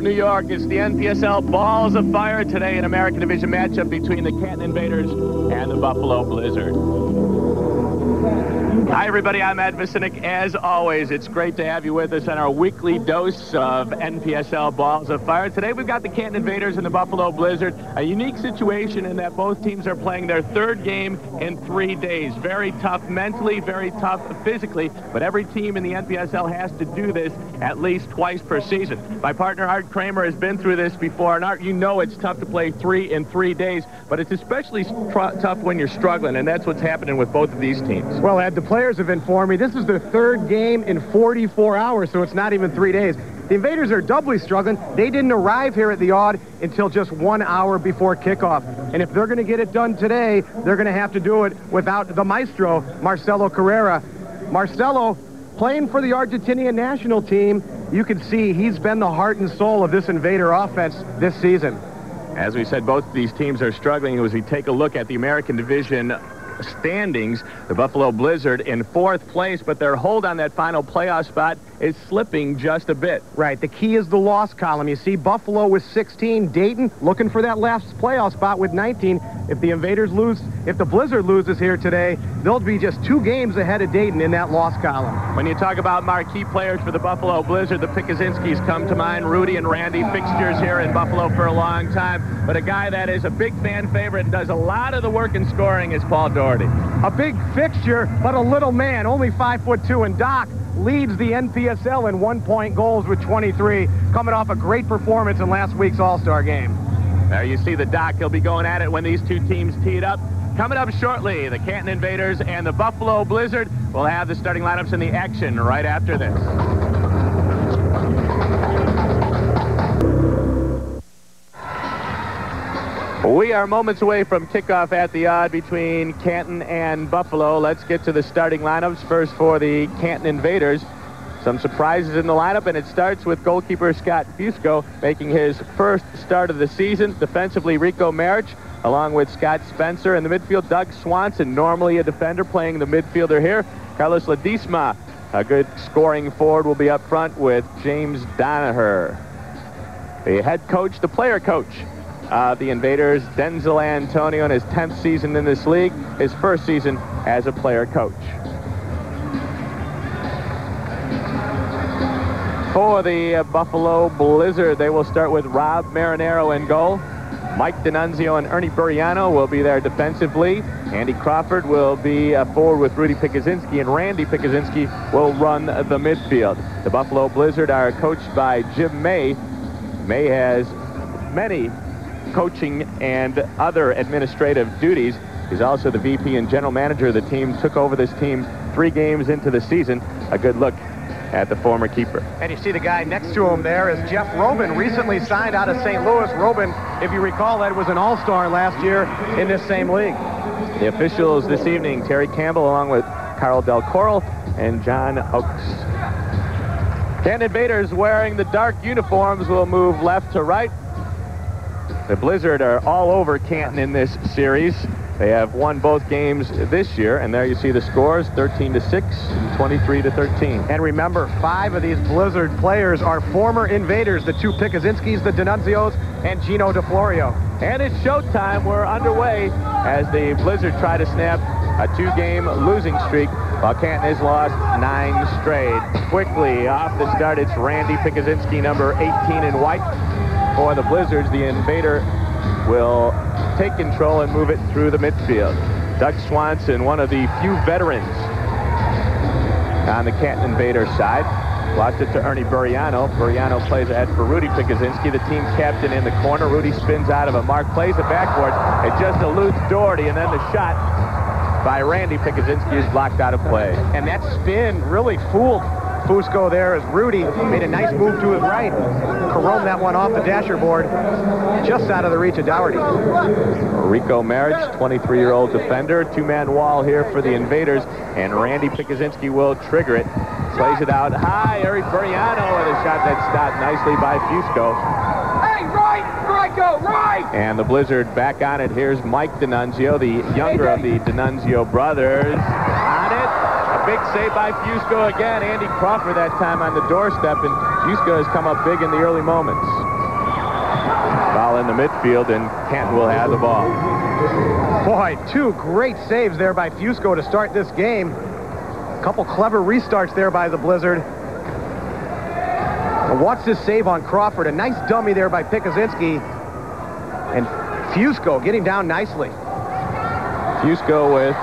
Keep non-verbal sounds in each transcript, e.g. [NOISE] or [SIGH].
New York. It's the NPSL Balls of Fire today, an American Division matchup between the Canton Invaders and the Buffalo Blizzard. Hi, everybody. I'm Ed Vicinic. As always, it's great to have you with us on our weekly dose of NPSL Balls of Fire. Today, we've got the Canton Invaders and the Buffalo Blizzard. A unique situation in that both teams are playing their third game in three days. Very tough mentally, very tough physically, but every team in the NPSL has to do this at least twice per season. My partner, Art Kramer, has been through this before, and Art, you know it's tough to play three in three days, but it's especially tough when you're struggling, and that's what's happening with both of these teams. Well, Ed, the players have informed me this is their third game in 44 hours, so it's not even three days. The Invaders are doubly struggling. They didn't arrive here at the Aud until just one hour before kickoff. And if they're going to get it done today, they're going to have to do it without the maestro, Marcelo Carrera. Marcelo, playing for the Argentinian national team, you can see he's been the heart and soul of this Invader offense this season. As we said, both these teams are struggling as we take a look at the American Division standings. The Buffalo Blizzard in fourth place, but their hold on that final playoff spot is slipping just a bit. Right. The key is the loss column. You see Buffalo with 16, Dayton looking for that last playoff spot with 19. If the Invaders lose, if the Blizzard loses here today, they'll be just two games ahead of Dayton in that loss column. When you talk about marquee players for the Buffalo Blizzard, the Pikuzinskis come to mind. Rudy and Randy fixtures here in Buffalo for a long time. But a guy that is a big fan favorite and does a lot of the work in scoring is Paul Dougherty. A big fixture, but a little man, only five foot two, and Doc leads the NPSL in one-point goals with 23, coming off a great performance in last week's All-Star game. There you see the Doc. He'll be going at it when these two teams tee it up. Coming up shortly, the Canton Invaders and the Buffalo Blizzard will have the starting lineups in the action right after this. We are moments away from kickoff at the Aud between Canton and Buffalo. Let's get to the starting lineups. First for the Canton Invaders. Some surprises in the lineup, and it starts with goalkeeper Scott Fusco making his first start of the season. Defensively, Rico Marich, along with Scott Spencer. In the midfield, Doug Swanson, normally a defender, playing the midfielder here. Carlos Ledesma, a good scoring forward, will be up front with James Donaher. The head coach, the player coach, uh, the Invaders, Denzel Antonio in his 10th season in this league, his first season as a player coach. For the uh, Buffalo Blizzard, they will start with Rob Marinaro in goal. Mike D'Annunzio and Ernie Buriano will be there defensively. Andy Crawford will be uh, forward with Rudy Pikuzinski, and Randy Pikuzinski will run the midfield. The Buffalo Blizzard are coached by Jim May. May has many coaching and other administrative duties. He's also the VP and general manager of the team, took over this team three games into the season. A good look at the former keeper. And you see the guy next to him there is Jeff Robin, recently signed out of St. Louis. Robin, if you recall, that was an all-star last year in this same league. The officials this evening, Terry Campbell along with Carl Del Coral and John Oakes. Canton Invaders wearing the dark uniforms will move left to right. The Blizzard are all over Canton in this series. They have won both games this year, and there you see the scores, 13 to 6 and 23 to 13. And remember, five of these Blizzard players are former invaders, the two Pikuzinskis, the D'Annunzios, and Gino DeFlorio. And it's showtime. We're underway as the Blizzard try to snap a two-game losing streak while Canton has lost nine straight. Quickly off the start, it's Randy Pikuzinski, number 18 in white for the Blizzards. The Invader will take control and move it through the midfield. Doug Swanson, one of the few veterans on the Canton Invader side. Lost it to Ernie Buriano. Buriano plays ahead for Rudy Pikuzinski, the team captain in the corner. Rudy spins out of a mark, plays it backwards. It just eludes Dougherty, and then the shot by Randy Pikuzinski is blocked out of play. And that spin really fooled Fusco there as Rudy made a nice move to his right. Carome that one off the dasher board, just out of the reach of Dougherty. Rico Marich, 23-year-old defender. Two-man wall here for the Invaders, and Randy Pikuzinski will trigger it. Plays it out high. Ernie Buriano with a shot that stopped nicely by Fusco. Hey, right, right, go, right! And the Blizzard back on it. Here's Mike D'Annunzio, the younger of the D'Annunzio brothers. Big save by Fusco again. Andy Crawford that time on the doorstep, and Fusco has come up big in the early moments. Ball in the midfield, and Canton will have the ball. Boy, two great saves there by Fusco to start this game. A couple clever restarts there by the Blizzard. And watch this save on Crawford. A nice dummy there by Pikuzinski. And Fusco getting down nicely. Fusco with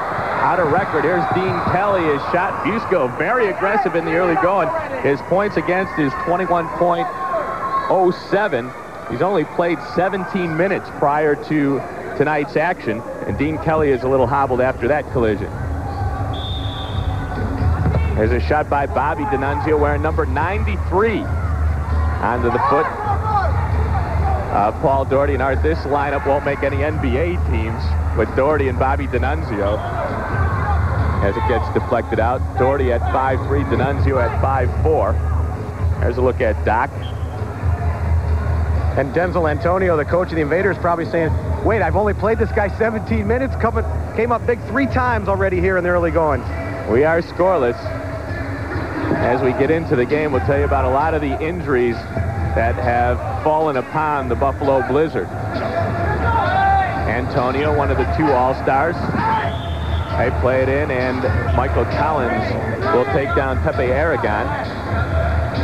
of record. Here's Dean Kelly. His shot. Fusco very aggressive in the early going. His points against is 21.07. He's only played 17 minutes prior to tonight's action, and Dean Kelly is a little hobbled after that collision. There's a shot by Bobby D'Annunzio wearing number 93 onto the foot. Uh, Paul Dougherty and Art, this lineup won't make any NBA teams with Dougherty and Bobby D'Annunzio as it gets deflected out. Dougherty at 5-3, D'Annunzio at 5-4. There's a look at Doc. And Denzel Antonio, the coach of the Invaders, probably saying, wait, I've only played this guy 17 minutes, coming, came up big three times already here in the early going. We are scoreless. As we get into the game, we'll tell you about a lot of the injuries that have fallen upon the Buffalo Blizzard. Antonio, one of the two All-Stars. They play it in, and Michael Collins will take down Pepe Aragon.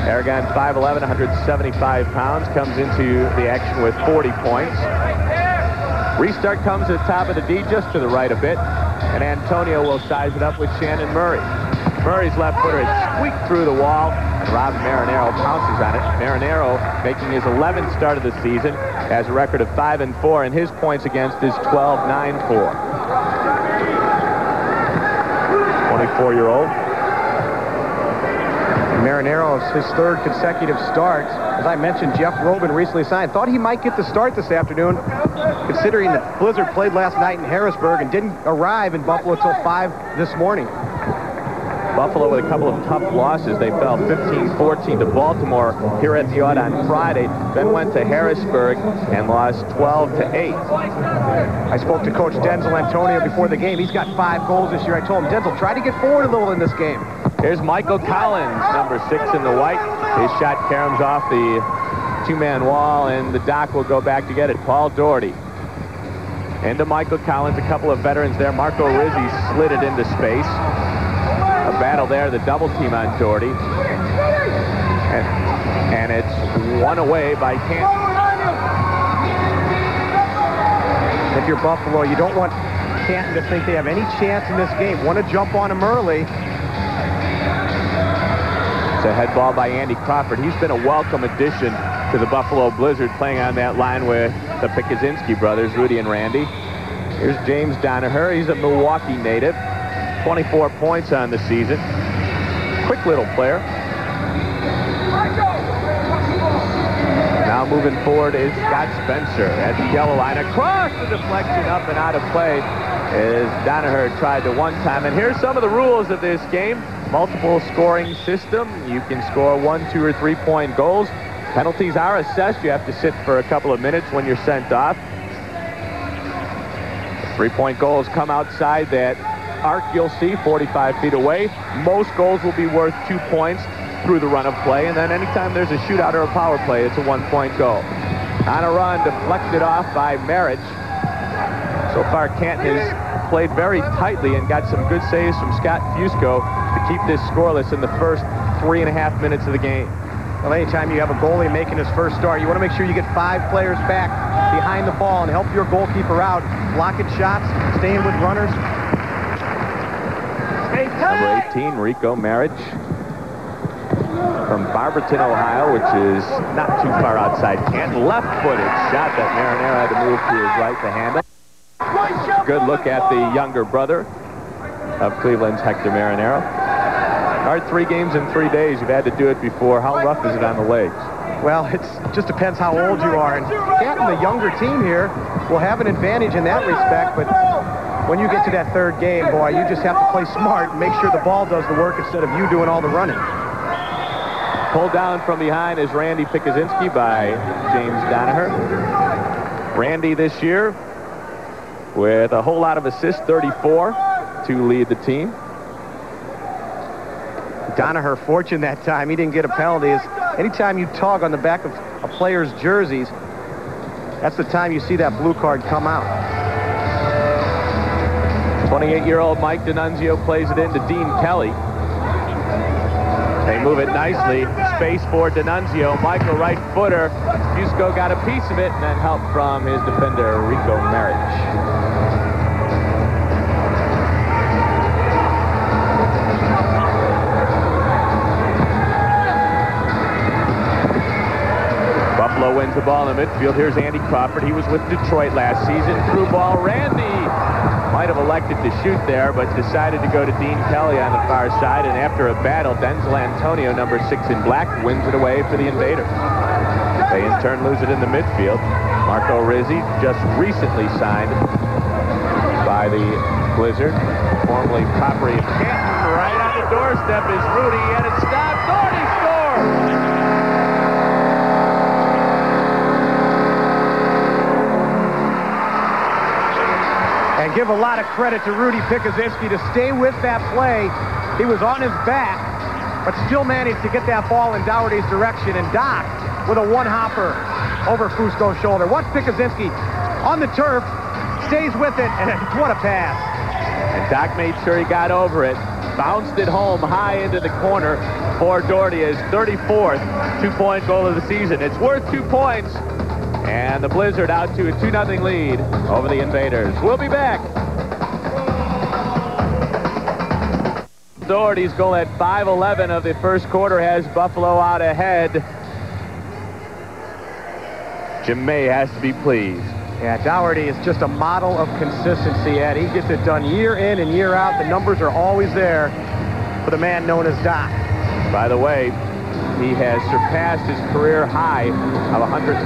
Aragon, 5'11", 175 pounds, comes into the action with 40 points. Restart comes at the top of the D, just to the right a bit, and Antonio will size it up with Shannon Murray. Murray's left footer had squeaked through the wall, and Rob Marinaro pounces on it. Marinaro making his 11th start of the season, has a record of 5 and 4, and his points against is 12-9-4. 24-year-old. Marinaro is his third consecutive start. As I mentioned, Jeff Robin recently signed. Thought he might get the start this afternoon, considering the Blizzard played last night in Harrisburg and didn't arrive in Buffalo until 5 this morning. Buffalo with a couple of tough losses. They fell 15-14 to Baltimore here at the Aud on Friday, then went to Harrisburg and lost 12 to 8. I spoke to Coach Denzel Antonio before the game. He's got five goals this year. I told him, Denzel, try to get forward a little in this game. Here's Michael Collins, number six in the white. His shot caroms off the two-man wall, and the doc will go back to get it. Paul Dougherty. Into Michael Collins, a couple of veterans there. Marco Rizzi slid it into space. A battle there, the double team on Dougherty. And, and it's one away by Canton. If you're Buffalo, you don't want Canton to think they have any chance in this game. Want to jump on him early. It's a head ball by Andy Crawford. He's been a welcome addition to the Buffalo Blizzard, playing on that line with the Pikuzinski brothers, Rudy and Randy. Here's James Donaher. He's a Milwaukee native. 24 points on the season. Quick little player. Now moving forward is Scott Spencer at the yellow line. Across the deflection, up and out of play as Donaher tried to one time. And here's some of the rules of this game. Multiple scoring system. You can score one, two, or three-point goals. Penalties are assessed. You have to sit for a couple of minutes when you're sent off. Three-point goals come outside that arc you'll see 45 feet away. Most goals will be worth two points through the run of play, and then anytime there's a shootout or a power play, it's a one-point goal. On a run, deflected off by Marich. So far, Canton has played very tightly and got some good saves from Scott Fusco to keep this scoreless in the first three and a half minutes of the game. Well, anytime you have a goalie making his first start, you want to make sure you get five players back behind the ball and help your goalkeeper out, blocking shots, staying with runners. Number 18, Rico Marich from Barberton, Ohio, which is not too far outside Canton. Left-footed shot that Marinaro had to move to his right to handle. Good look at the younger brother of Cleveland's Hector Marinaro. Hard three games in three days. You've had to do it before. How rough is it on the legs? Well, it just depends how old you are. And Canton, the younger team here, will have an advantage in that respect, but when you get to that third game, boy, you just have to play smart and make sure the ball does the work instead of you doing all the running. Pulled down from behind is Randy Pikuzinski by James Donaher. Randy this year with a whole lot of assists, 34 to lead the team. Donaher fortune that time. He didn't get a penalty. Is anytime you tug on the back of a player's jerseys, that's the time you see that blue card come out. 28-year-old Mike D'Annunzio plays it into Dean Kelly. They move it nicely. Space for D'Annunzio. Michael right footer. Fusco got a piece of it and then help from his defender, Rico Marich. Buffalo wins the ball in the midfield. Here's Andy Crawford. He was with Detroit last season. Through ball. Randy might have elected to shoot there, but decided to go to Dean Kelly on the far side. And after a battle, Denzel Antonio, number six in black, wins it away for the Invaders. They in turn lose it in the midfield. Marco Rizzi, just recently signed by the Blizzard, formerly Poppery of Canton. Right on the doorstep is Rudy, and it's stopped. Dougherty scores! Give a lot of credit to Rudy Pikuzinski to stay with that play. He was on his back, but still managed to get that ball in Dougherty's direction and Doc with a one-hopper over Fusco's shoulder. Watch Pikuzinski on the turf, stays with it, and [LAUGHS] what a pass. And Doc made sure he got over it, bounced it home high into the corner for Dougherty, his 34th two-point goal of the season. It's worth two points. And the Blizzard out to a 2-0 lead over the Invaders. We'll be back. Dougherty's goal at 5-11 of the first quarter has Buffalo out ahead. Jim May has to be pleased. Yeah, Dougherty is just a model of consistency, Ed. He gets it done year in and year out. The numbers are always there for the man known as Doc. By the way, he has surpassed his career high of 119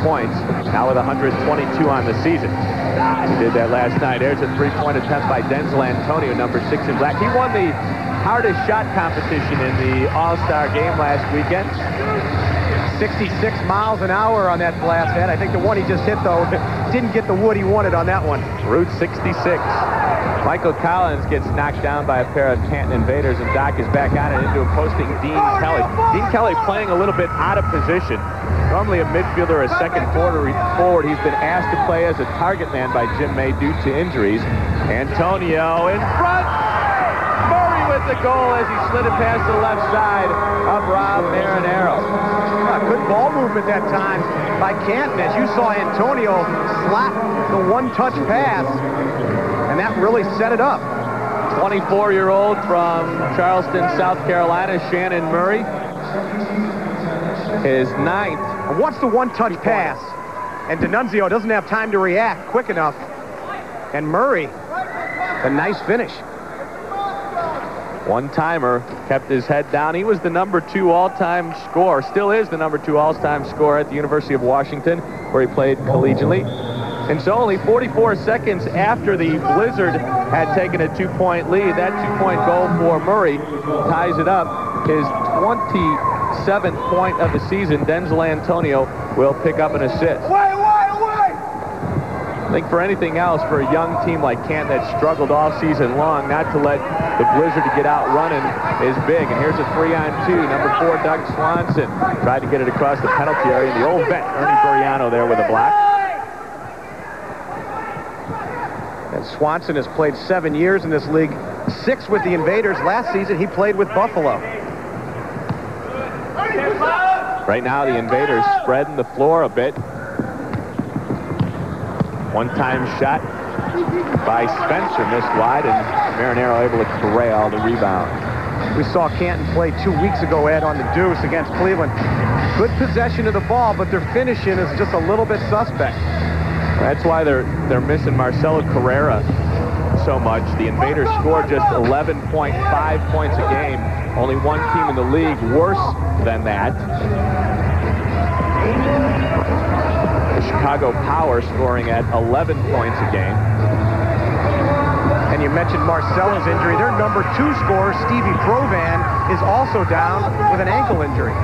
points, now with 122 on the season. He did that last night. There's a three-point attempt by Denzel Antonio, number six in black. He won the hardest shot competition in the All-Star game last weekend. 66 miles an hour on that blast head. I think the one he just hit, though, [LAUGHS] didn't get the wood he wanted on that one. Route 66. Michael Collins gets knocked down by a pair of Canton invaders, and Doc is back on it into a posting Dean Kelly. Dean Kelly playing a little bit out of position. Normally a midfielder, a second quarter forward. He's been asked to play as a target man by Jim May due to injuries. Antonio in front. Murray with the goal as he slid it past the left side of Rob Marinaro. Uh, good ball movement that time by Canton as you saw Antonio slap the one-touch pass and that really set it up. 24-year-old from Charleston, South Carolina, Shannon Murray. His ninth. And what's the one-touch pass? And D'Annunzio doesn't have time to react quick enough. And Murray, a nice finish. One-timer, kept his head down. He was the number two all-time scorer, still is the number two all-time scorer at the University of Washington, where he played collegiately. And so only 44 seconds after the Blizzard had taken a two-point lead, that two-point goal for Murray ties it up. His 27th point of the season, Denzel Antonio will pick up an assist. Wait, wait, wait! I think for anything else, for a young team like Canton that struggled all season long, not to let the Blizzard to get out running is big. And here's a three-on-two. Number four, Doug Swanson tried to get it across the penalty area. And the old vet, Ernie Buriano, there with a block. And Swanson has played seven years in this league, six with the Invaders. Last season, he played with Buffalo. Right now, the Invaders spreading the floor a bit. One-time shot by Spencer missed wide, and Marinaro able to corral the rebound. We saw Canton play two weeks ago, Ed, on the deuce against Cleveland. Good possession of the ball, but their finishing is just a little bit suspect. That's why they're they're missing Marcelo Carrera so much. The Invaders scored just 11.5 points a game. Only one team in the league worse than that. The Chicago Power scoring at 11 points a game. You mentioned Marcelo's injury. Their number two scorer, Stevie Provan, is also down with an ankle injury.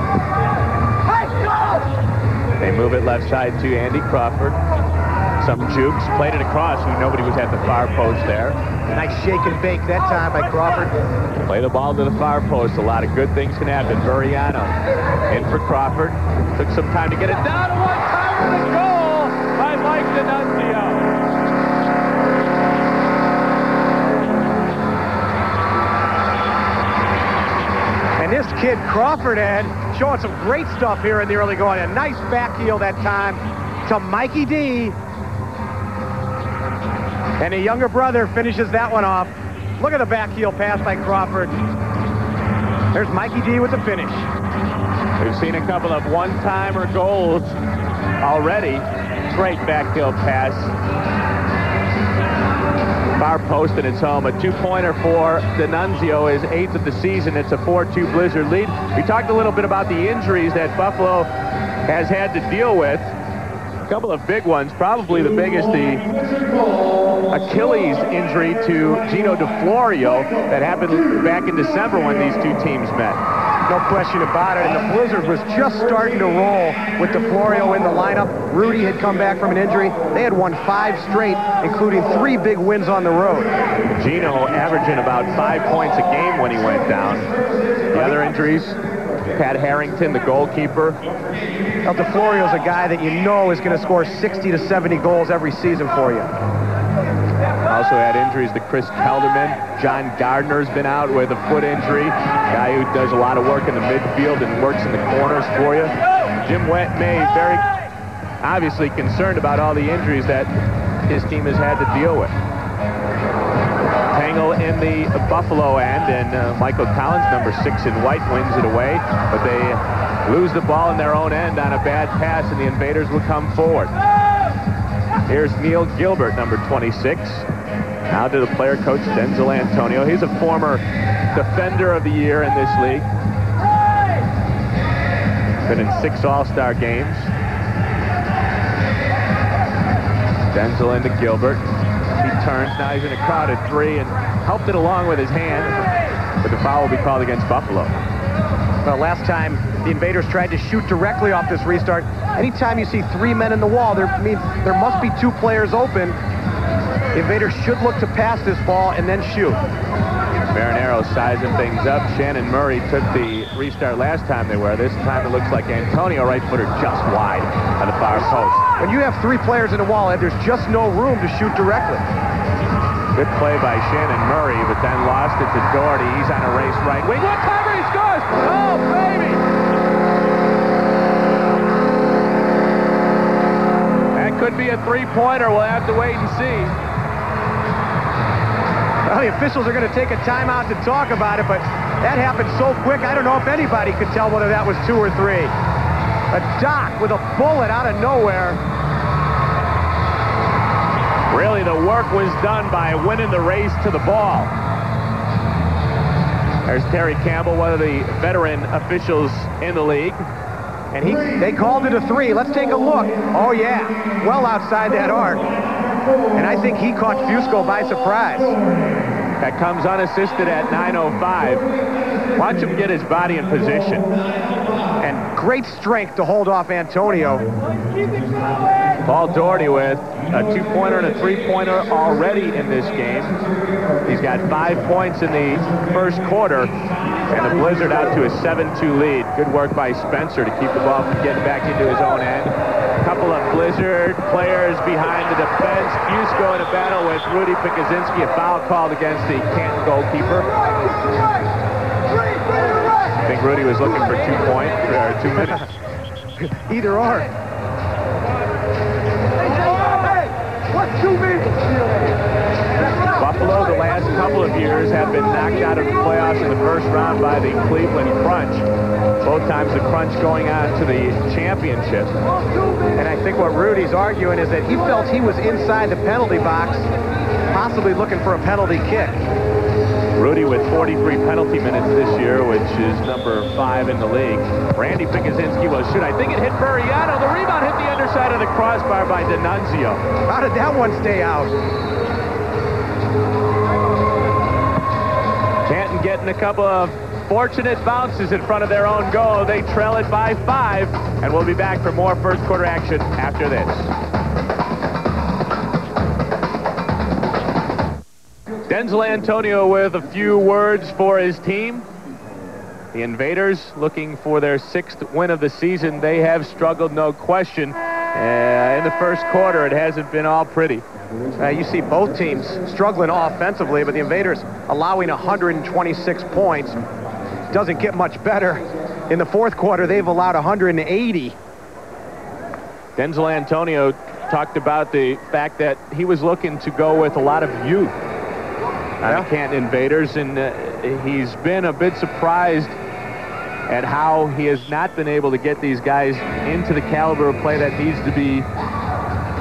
They move it left side to Andy Crawford. some jukes, played it across, who nobody was at the far post there. Nice shake and bake that time by Crawford. Play the ball to the far post. A lot of good things can happen. Buriano in for Crawford. Took some time to get it down. One time with a goal by Mike D'Annunzio. And this kid, Crawford, Ed, showing some great stuff here in the early going. A nice back heel that time to Mikey D. And a younger brother finishes that one off. Look at the back heel pass by Crawford. There's Mikey D with the finish. We've seen a couple of one-timer goals already. Great back heel pass. Far post and it's home. A two-pointer for D'Annunzio is eighth of the season. It's a 4-2 Blizzard lead. We talked a little bit about the injuries that Buffalo has had to deal with. A couple of big ones. Probably the biggest, the Achilles injury to Gino DeFlorio that happened back in December when these two teams met. No question about it. And the Blizzard was just starting to roll with DeFlorio in the lineup. Rudy had come back from an injury. They had won five straight, including three big wins on the road. Gino averaging about five points a game when he went down. The other injuries, Pat Harrington, the goalkeeper. Now, DeFlorio's a guy that you know is going to score 60 to 70 goals every season for you. Also had injuries to Chris Kelderman. John Gardner's been out with a foot injury. Guy who does a lot of work in the midfield and works in the corners for you. Jim Wet May very obviously concerned about all the injuries that his team has had to deal with. Tangle in the Buffalo end, and uh, Michael Collins, number six in white, wins it away. But they lose the ball in their own end on a bad pass, and the invaders will come forward. Here's Neil Gilbert, number 26. Now to the player coach, Denzel Antonio. He's a former defender of the year in this league. Been in six All-Star games. Denzel into Gilbert. He turns. Now he's in a crowded three and helped it along with his hand. But the foul will be called against Buffalo. Well, last time the Invaders tried to shoot directly off this restart. Anytime you see three men in the wall, there means there must be two players open. The Invaders should look to pass this ball and then shoot. Marinaro sizing things up. Shannon Murray took the restart last time they were. This time it looks like Antonio right footer just wide on the far post. When you have three players in the wall, Ed, there's just no room to shoot directly. Good play by Shannon Murray, but then lost it to Dougherty. He's on a race right wing. What cover he scores! Oh, baby! That could be a three-pointer. We'll have to wait and see. Well, the officials are going to take a timeout to talk about it, but that happened so quick, I don't know if anybody could tell whether that was two or three. A Doc with a bullet out of nowhere. Really, the work was done by winning the race to the ball. There's Terry Campbell, one of the veteran officials in the league. And he, they called it a three. Let's take a look. Oh, yeah. Well outside that arc. And I think he caught Fusco by surprise. That comes unassisted at 9.05. Watch him get his body in position. And great strength to hold off Antonio. Paul Dougherty with a two-pointer and a three-pointer already in this game. He's got five points in the first quarter, and the Blizzard out to a 7-2 lead. Good work by Spencer to keep the ball from getting back into his own end. A couple of Blizzard players behind the defense. Fusco in a battle with Rudy Pikuzinski. A foul called against the Canton goalkeeper. I think Rudy was looking for two points, or two minutes. [LAUGHS] Either or. Buffalo, the last couple of years, have been knocked out of the playoffs in the first round by the Cleveland Crunch. Both times the Crunch going on to the championship. And I think what Rudy's arguing is that he felt he was inside the penalty box, possibly looking for a penalty kick. Rudy with 43 penalty minutes this year, which is number five in the league. Randy Pikuzinski was shoot. I think it hit Buriano. The rebound hit the underside of the crossbar by D'Annunzio. How did that one stay out? Canton getting a couple of fortunate bounces in front of their own goal. They trail it by five, and we'll be back for more first quarter action after this. Denzel Antonio with a few words for his team. The Invaders looking for their sixth win of the season. They have struggled, no question. Uh, in the first quarter, it hasn't been all pretty. Uh, you see both teams struggling offensively, but the Invaders allowing 126 points. Doesn't get much better. In the fourth quarter, they've allowed 180. Denzel Antonio talked about the fact that he was looking to go with a lot of youth yeah. the Canton Invaders, and uh, he's been a bit surprised at how he has not been able to get these guys into the caliber of play that needs to be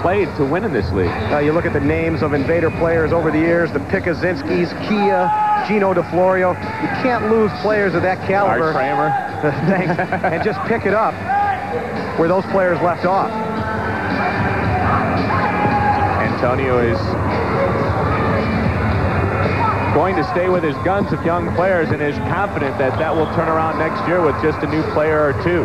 played to win in this league. Uh, you look at the names of Invader players over the years, the Pikuzinskis, Kia, Gino DeFlorio. You can't lose players of that caliber. Art Kramer. [LAUGHS] Thanks. and just pick it up where those players left off. Antonio is going to stay with his guns of young players and is confident that that will turn around next year with just a new player or two.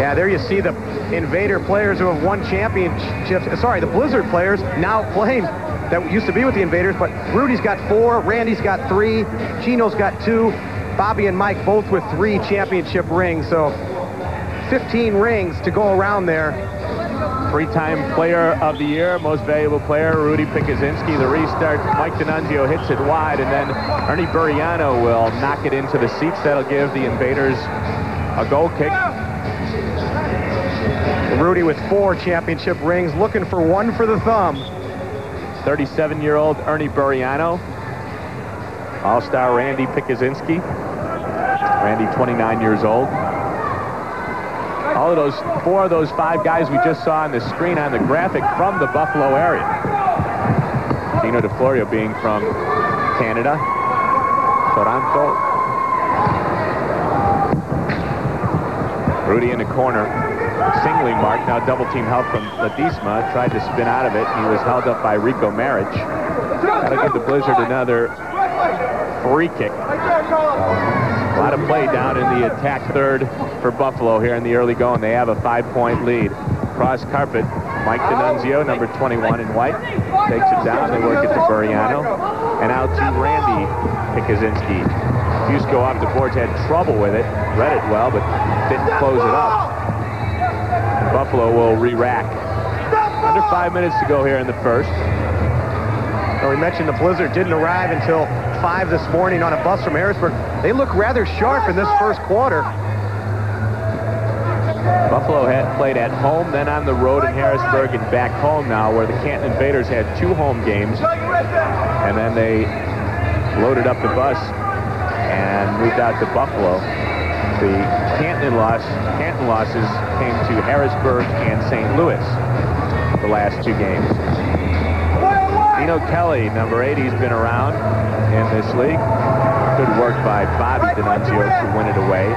Yeah, there you see the Invader players who have won championships. Uh, sorry, the Blizzard players now playing that used to be with the Invaders, but Rudy's got four, Randy's got three, Gino's got two, Bobby and Mike both with three championship rings. So 15 rings to go around there. Three-time player of the year, most valuable player, Rudy Pikuzinski. The restart, Mike D'Annunzio hits it wide, and then Ernie Buriano will knock it into the seats. That'll give the Invaders a goal kick. Rudy with four championship rings, looking for one for the thumb. 37-year-old Ernie Buriano. All-star Randy Pikuzinski. Randy, 29 years old. All of those, four of those five guys we just saw on the screen on the graphic from the Buffalo area. Gino DeFlorio being from Canada, Toronto. Rudy in the corner, singling mark, now double team help from Ledesma, tried to spin out of it. He was held up by Rico Marich. Gotta give the Blizzard another free kick. A lot of play down in the attack third for Buffalo here in the early going. They have a five-point lead. Cross carpet, Mike D'Annunzio, number 21 in white, takes it down. They work it to Buriano. And out to Randy Pikuzinski. Fusco off the boards had trouble with it, read it well, but didn't close it up. And Buffalo will re-rack. Under five minutes to go here in the first. We mentioned the Blizzard didn't arrive until 5 this morning on a bus from Harrisburg. They look rather sharp in this first quarter. Buffalo had played at home, then on the road in Harrisburg and back home now, where the Canton Invaders had two home games. And then they loaded up the bus and moved out to Buffalo. The Canton loss, Canton losses came to Harrisburg and St. Louis the last two games. Dino Kelly, number 80, has been around in this league. Good work by Bobby D'Annunzio to win it away.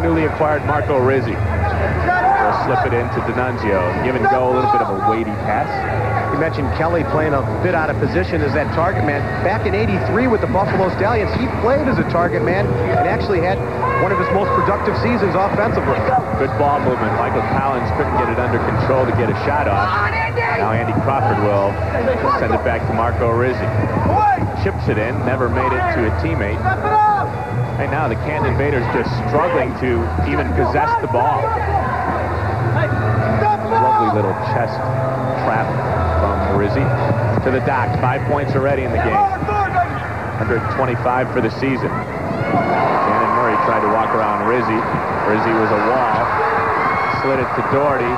And the newly acquired Marco Rizzi will slip it into D'Annunzio. Give and go, a little bit of a weighty pass. You mentioned Kelly playing a bit out of position as that target man. Back in 83 with the Buffalo Stallions, he played as a target man and actually had one of his most productive seasons offensively. Good ball movement. Michael Collins couldn't get it under control to get a shot off. Now Andy Crawford will send it back to Marco Rizzi. Chips it in, never made it to a teammate. Right now the Canton Invaders just struggling to even possess the ball. Lovely little chest trap from Rizzi to the dock. Five points already in the game. 125 for the season. Shannon Murray tried to walk around Rizzi. Rizzi was a wall. Slid it to Dougherty.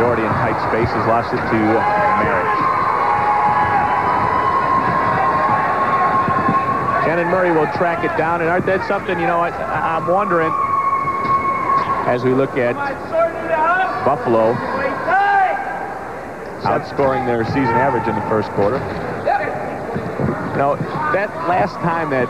Dougherty in tight spaces, lost it to Marich. Shannon Murray will track it down, and Art, that's something, you know, I, I'm wondering as we look at Buffalo outscoring their season average in the first quarter. You know, that last time that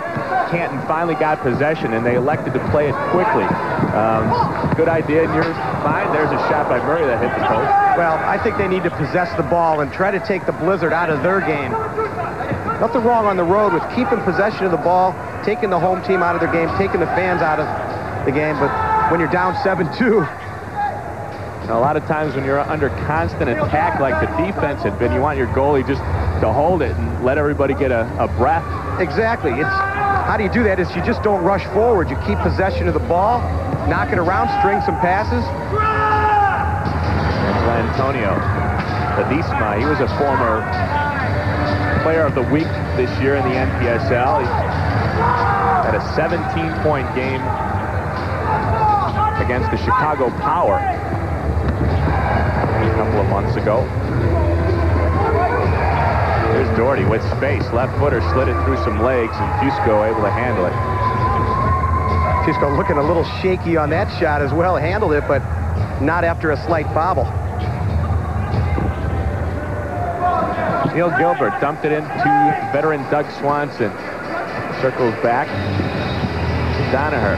Canton finally got possession and they elected to play it quickly. Um, good idea in your mind. There's a shot by Murray that hit the post. Well, I think they need to possess the ball and try to take the Blizzard out of their game. Nothing wrong on the road with keeping possession of the ball, taking the home team out of their game, taking the fans out of the game. But when you're down 7-2, a lot of times when you're under constant attack like the defense had been, you want your goalie just to hold it and let everybody get a, a breath. Exactly. It's how do you do that? Is you just don't rush forward. You keep possession of the ball, knock it around, string some passes. Antonio Ledesma, he was a former player of the week this year in the NPSL. He had a 17-point game against the Chicago Power a couple of months ago. There's Dougherty with space. Left footer slid it through some legs, and Fusco able to handle it. Fusco looking a little shaky on that shot as well. Handled it, but not after a slight bobble. Neil Gilbert dumped it into veteran Doug Swanson. Circles back. Donaher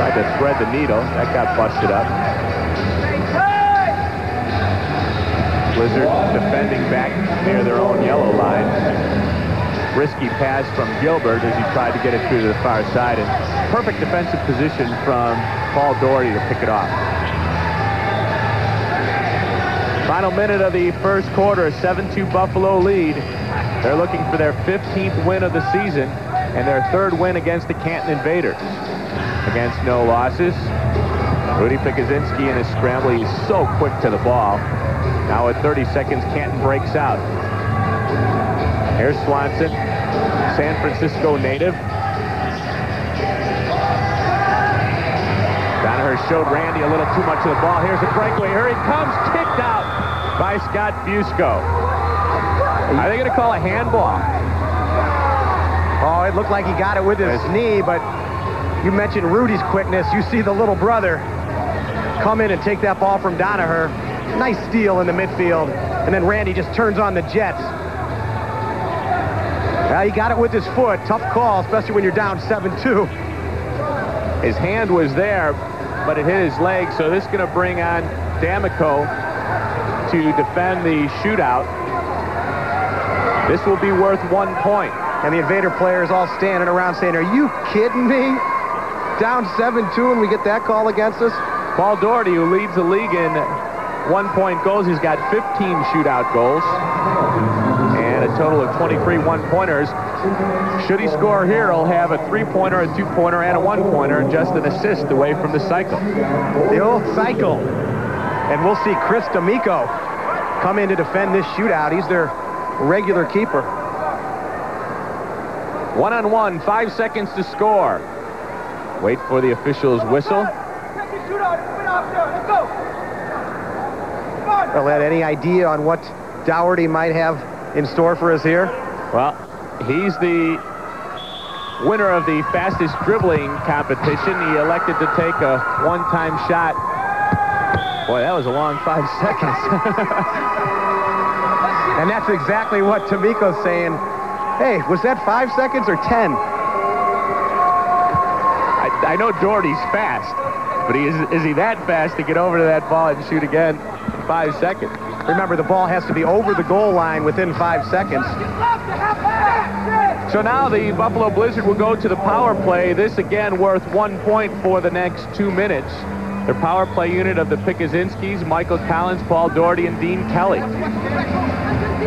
tried to thread the needle. That got busted up. Blizzard defending back near their own yellow line. Risky pass from Gilbert as he tried to get it through to the far side. And perfect defensive position from Paul Dougherty to pick it off. Final minute of the first quarter, a 7-2 Buffalo lead. They're looking for their 15th win of the season and their third win against the Canton Invaders. Against no losses. Rudy Pikuzinski in his scramble. He's so quick to the ball. Now at 30 seconds, Canton breaks out. Here's Swanson, San Francisco native. Donaher showed Randy a little too much of the ball. Here's a breakaway. Here he comes, kicked out by Scott Fusco. Are they going to call a handball? Oh, it looked like he got it with his knee, but you mentioned Rudy's quickness. You see the little brother come in and take that ball from Donaher. Nice steal in the midfield. And then Randy just turns on the Jets. Well, he got it with his foot. Tough call, especially when you're down 7-2. His hand was there, but it hit his leg, so this is going to bring on D'Amico to defend the shootout. This will be worth one point. And the Invader players all standing around saying, are you kidding me? Down 7-2 and we get that call against us? Paul Dougherty, who leads the league in one-point goals, he's got 15 shootout goals and a total of 23 one-pointers. Should he score here, he'll have a three-pointer, a two-pointer, and a one-pointer, and just an assist away from the cycle. The old cycle. And we'll see Chris D'Amico come in to defend this shootout. He's their regular keeper. One-on-one, five seconds to score. Wait for the official's whistle. Well, Ed, any idea on what Dougherty might have in store for us here? Well, he's the winner of the fastest dribbling competition. He elected to take a one-time shot. Boy, that was a long five [LAUGHS] seconds. and that's exactly what D'Amico's saying. Hey, was that five seconds or 10? I, I know Dougherty's fast, but he is, is he that fast to get over to that ball and shoot again in five seconds? Remember, the ball has to be over the goal line within five seconds. So now the Buffalo Blizzard will go to the power play. This again worth one point for the next two minutes. Their power play unit of the Pikuzinskis, Michael Collins, Paul Dougherty, and Dean Kelly.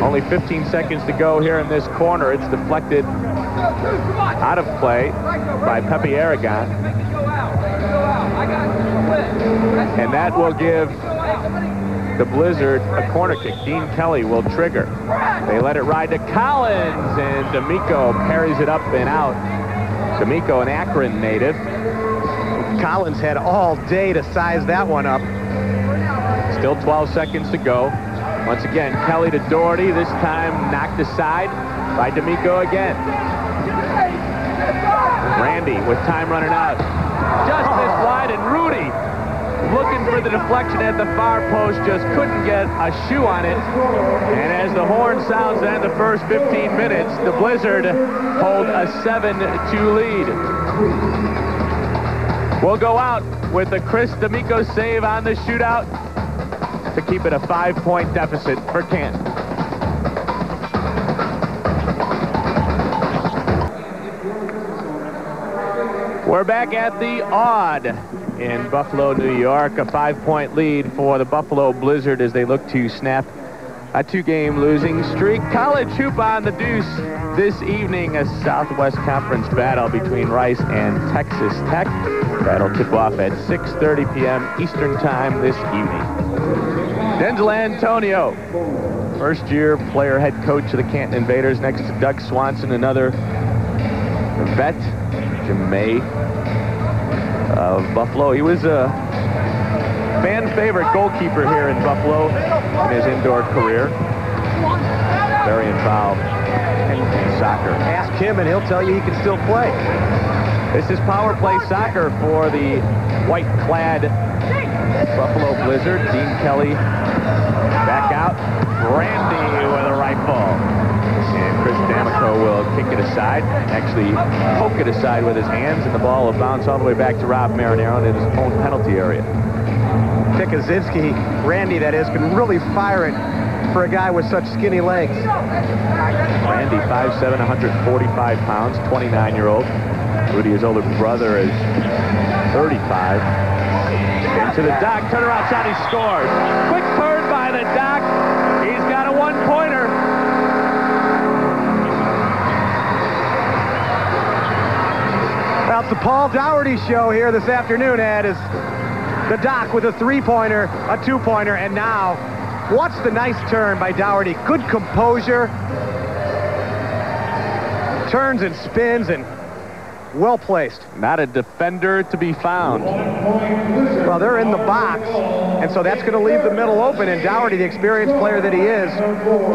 Only 15 seconds to go here in this corner. It's deflected out of play by Pepe Aragon. And that will give the Blizzard a corner kick. Dean Kelly will trigger. They let it ride to Collins, and D'Amico parries it up and out. D'Amico, an Akron native. Collins had all day to size that one up. Still 12 seconds to go. Once again, Kelly to Dougherty, this time knocked aside by D'Amico again. Randy with time running out. Just this oh. wide, and Rudy looking for the deflection at the far post, just couldn't get a shoe on it. And as the horn sounds end the first 15 minutes, the Blizzard hold a 7-2 lead. We'll go out with a Chris D'Amico save on the shootout to keep it a five-point deficit for Canton. We're back at the Aud in Buffalo, New York. A five-point lead for the Buffalo Blizzard as they look to snap a two-game losing streak. College hoop on the deuce this evening. A Southwest Conference battle between Rice and Texas Tech. That'll tip off at 6.30 p.m. Eastern Time this evening. Denzel Antonio, first-year player head coach of the Canton Invaders next to Doug Swanson, another vet, Jim May of Buffalo. He was a fan favorite goalkeeper here in Buffalo in his indoor career. Very involved in, soccer. Ask him and he'll tell you he can still play. This is power play soccer for the white-clad Buffalo Blizzard. Dean Kelly back out. Randy with a rifle. And Chris D'Amico will kick it aside, actually poke it aside with his hands, and the ball will bounce all the way back to Rob Marinaro in his own penalty area. Pikuzinski, Randy that is, can really fire it for a guy with such skinny legs. Randy, 5'7", 145 pounds, 29-year-old. Rudy, his older brother, is 35. Into the Doc, turnaround shot, he scores. Quick turn by the Doc. He's got a one-pointer. It's the Paul Dougherty show here this afternoon, Ed, is the Doc with a three-pointer, a two-pointer, and now, watch the nice turn by Dougherty. Good composure. Turns and spins and well placed. Not a defender to be found. Well, they're in the box, and so that's going to leave the middle open, and Dougherty, the experienced player that he is,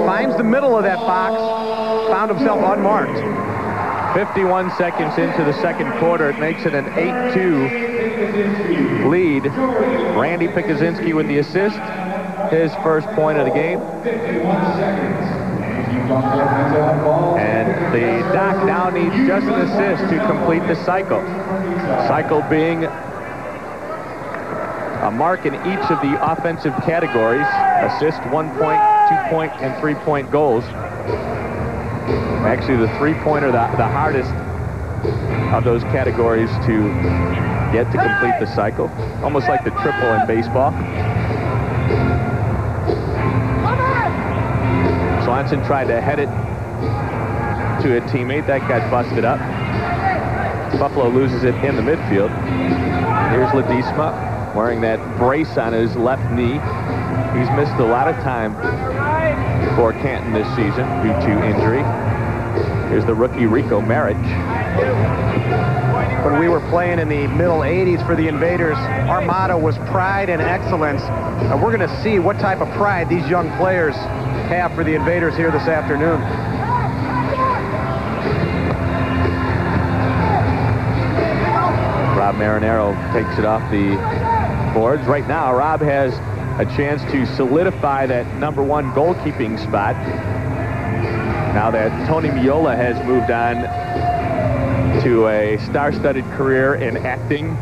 finds the middle of that box, found himself unmarked. 51 seconds into the second quarter. It makes it an 8-2 lead. Randy Pikuzinski with the assist. His first point of the game. And the Doc now needs just an assist to complete the cycle. Cycle being a mark in each of the offensive categories. Assist, one point, two point, and three point goals. Actually, the three-pointer, the, the hardest of those categories to get to complete the cycle. Almost like the triple in baseball. Swanson tried to head it to a teammate. That got busted up. Buffalo loses it in the midfield. Here's Ledesma wearing that brace on his left knee. He's missed a lot of time for Canton this season due to injury. Here's the rookie Rico Marich. When we were playing in the middle 80s for the Invaders, our motto was pride and excellence. And we're going to see what type of pride these young players have for the Invaders here this afternoon. Rob Marinaro takes it off the boards. Right now, Rob has a chance to solidify that number one goalkeeping spot. Now that Tony Meola has moved on to a star-studded career in acting,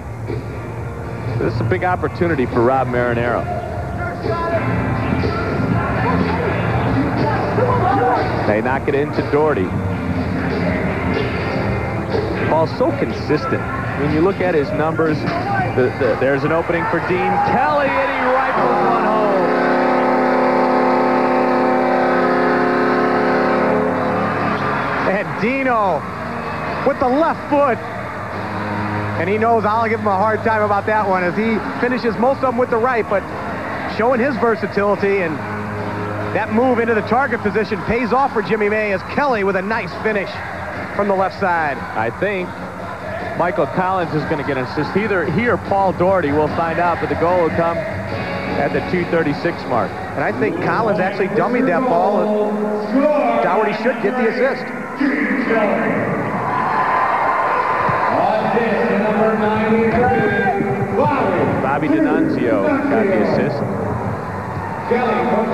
this is a big opportunity for Rob Marinaro. They knock it into Dougherty. Paul's so consistent. When you look at his numbers, the, the, there's an opening for Dean Kelly, and he rifles one home. And Dino with the left foot. And he knows I'll give him a hard time about that one as he finishes most of them with the right, but showing his versatility and that move into the target position pays off for Jimmy May as Kelly with a nice finish from the left side. I think Michael Collins is going to get an assist. Either he or Paul Dougherty, we'll find out, but the goal will come at the 236 mark. And I think Collins actually dummied that ball. Dougherty should get the assist. Bobby D'Annunzio got the assist.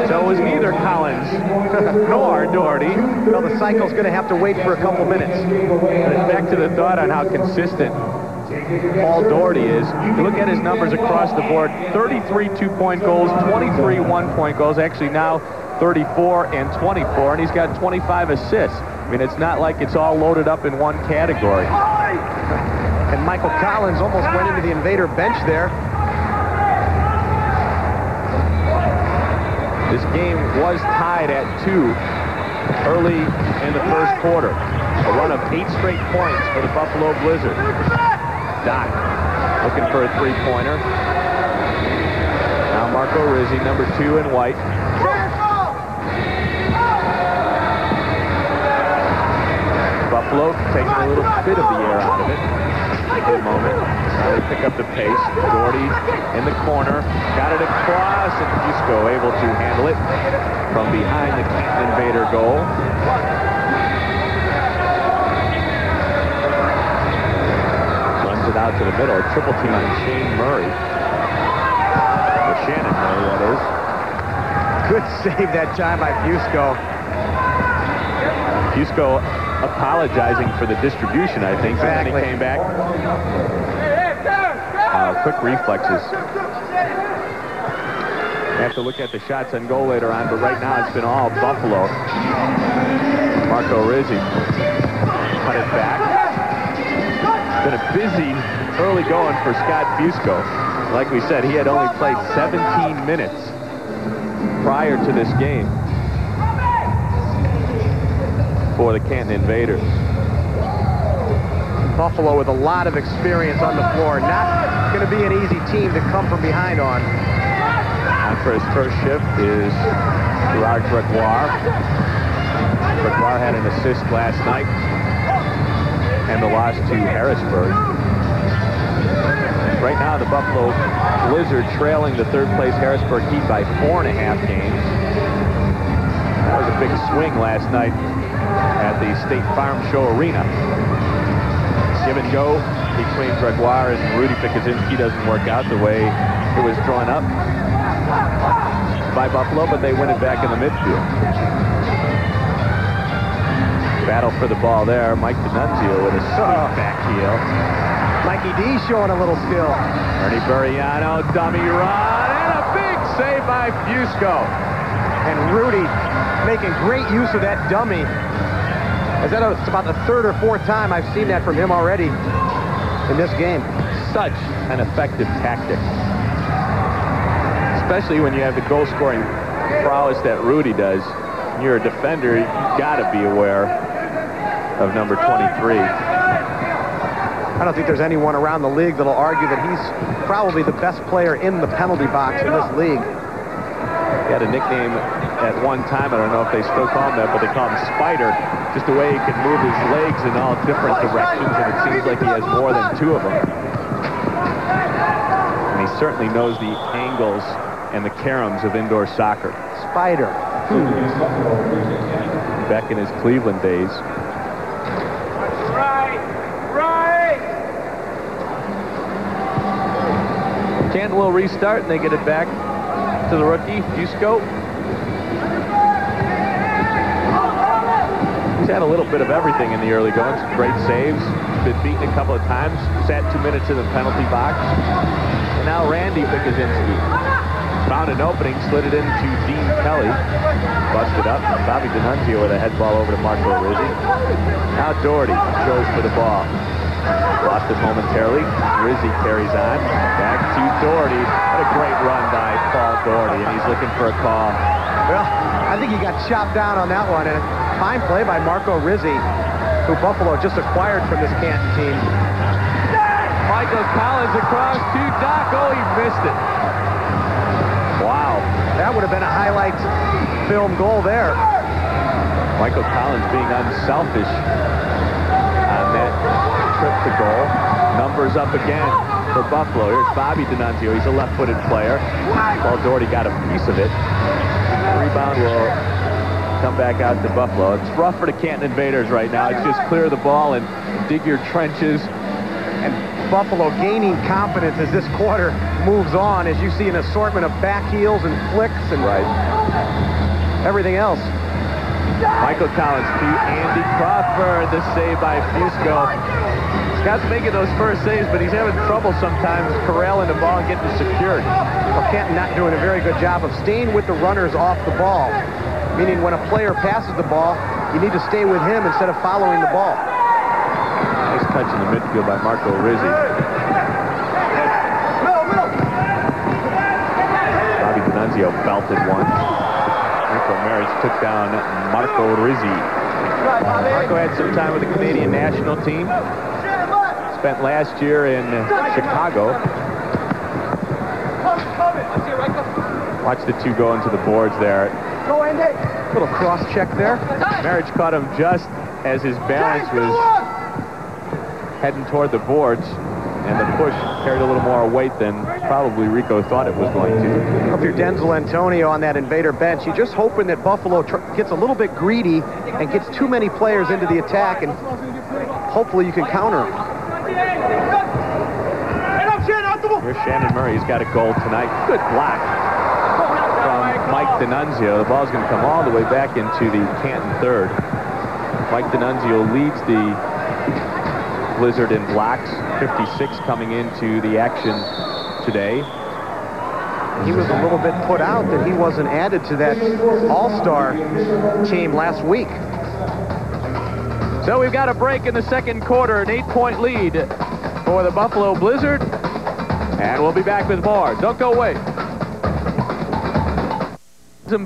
So it was neither Collins [LAUGHS] nor Dougherty. Well, the cycle's going to have to wait for a couple minutes. But back to the thought on how consistent Paul Dougherty is. Look at his numbers across the board, 33 two-point goals, 23 one-point goals, actually now 34 and 24, and he's got 25 assists. I mean, it's not like it's all loaded up in one category. And Michael Collins almost went into the Invader bench there. This game was tied at two early in the first quarter. A run of eight straight points for the Buffalo Blizzard. Doc looking for a three-pointer. Now Marco Rizzi, number two in white. Buffalo taking a little bit of the air out of it the moment. Now they pick up the pace. Dougherty in the corner. Got it across, and Fusco able to handle it from behind the Canton Invader goal. Runs it out to the middle. A triple team on Shane Murray. Or Shannon Murray, that is. Good [LAUGHS] save that time by Fusco. Fusco apologizing for the distribution, I think, and then he came back. Uh, quick reflexes. Have to look at the shots on goal later on, but right now it's been all Buffalo. Marco Rizzi cut it back. Been a busy early going for Scott Fusco. Like we said, he had only played 17 minutes prior to this game for the Canton Invaders. Buffalo with a lot of experience on the floor. Not going to be an easy team to come from behind on. On for his first shift is Gerard Gregoire. Gregoire had an assist last night and the loss to Harrisburg. Right now, the Buffalo Blizzard trailing the third place Harrisburg Heat by four and a half games. That was a big swing last night at the State Farm Show Arena. Give and go between Gregoire and Rudy Pikuzinski doesn't work out the way it was drawn up by Buffalo, but they win it back in the midfield. Battle for the ball there. Mike D'Annunzio with a sweet oh. back heel. Mikey D showing a little skill. Ernie Buriano, dummy run, and a big save by Fusco. And Rudy making great use of that dummy. Is that a, it's about the third or fourth time I've seen that from him already in this game. Such an effective tactic. Especially when you have the goal-scoring prowess that Rudy does. You're a defender, you've gotta be aware of number 23. I don't think there's anyone around the league that'll argue that he's probably the best player in the penalty box in this league. He had a nickname at one time. I don't know if they still call him that, but they call him Spider. Just the way he can move his legs in all different directions, and it seems like he has more than two of them. And he certainly knows the angles and the caroms of indoor soccer. Spider. Back in his Cleveland days. Right! Right! Canton will restart, and they get it back to the rookie, Fusco. He's had a little bit of everything in the early going. Some great saves. Been beaten a couple of times. Sat two minutes in the penalty box. And now Randy Pikuzinski. Found an opening, slid it into Dean Kelly. Busted up. Bobby D'Annunzio with a head ball over to Marco Rizzi. Now Dougherty goes for the ball. Lost it momentarily. Rizzi carries on. Back to Dougherty. What a great run by Paul Dougherty, and he's looking for a call. Well, I think he got chopped down on that one. And a fine play by Marco Rizzi, who Buffalo just acquired from this Canton team. Michael Collins across to Doc. Oh, he missed it. Wow. That would have been a highlight film goal there. Michael Collins being unselfish trip to goal. Numbers up again for Buffalo. Here's Bobby D'Annunzio. He's a left-footed player. Paul Dougherty got a piece of it. Rebound will come back out to Buffalo. It's rough for the Canton Invaders right now. It's just clear the ball and dig your trenches. And Buffalo gaining confidence as this quarter moves on, as you see an assortment of back heels and flicks and Right. everything else. Michael Collins to Andy Crawford. The save by Fusco. Scott's making those first saves, but he's having trouble sometimes corralling the ball and getting it secured. Well, Canton not doing a very good job of staying with the runners off the ball, meaning when a player passes the ball, you need to stay with him instead of following the ball. Nice touch in the midfield by Marco Rizzi. Bobby D'Annunzio belted one. Rico Marriage took down Marco Rizzi. Marco had some time with the Canadian national team. Spent last year in uh, Chicago. Watch the two go into the boards there. Go, Andy. Little cross check there. Marriage caught him just as his balance was heading toward the boards, and the push carried a little more weight than probably Rico thought it was going to. If you're Denzel Antonio on that invader bench, you're just hoping that Buffalo gets a little bit greedy and gets too many players into the attack, and hopefully you can counter them. Here's Shannon Murray. He's got a goal tonight. Good block from Mike D'Annunzio. The ball's going to come all the way back into the Canton third. Mike D'Annunzio leads the Blizzard in blocks. 56 coming into the action today. He was a little bit put out that he wasn't added to that all-star team last week. So we've got a break in the second quarter, an eight-point lead for the Buffalo Blizzard. And we'll be back with more. Don't go away.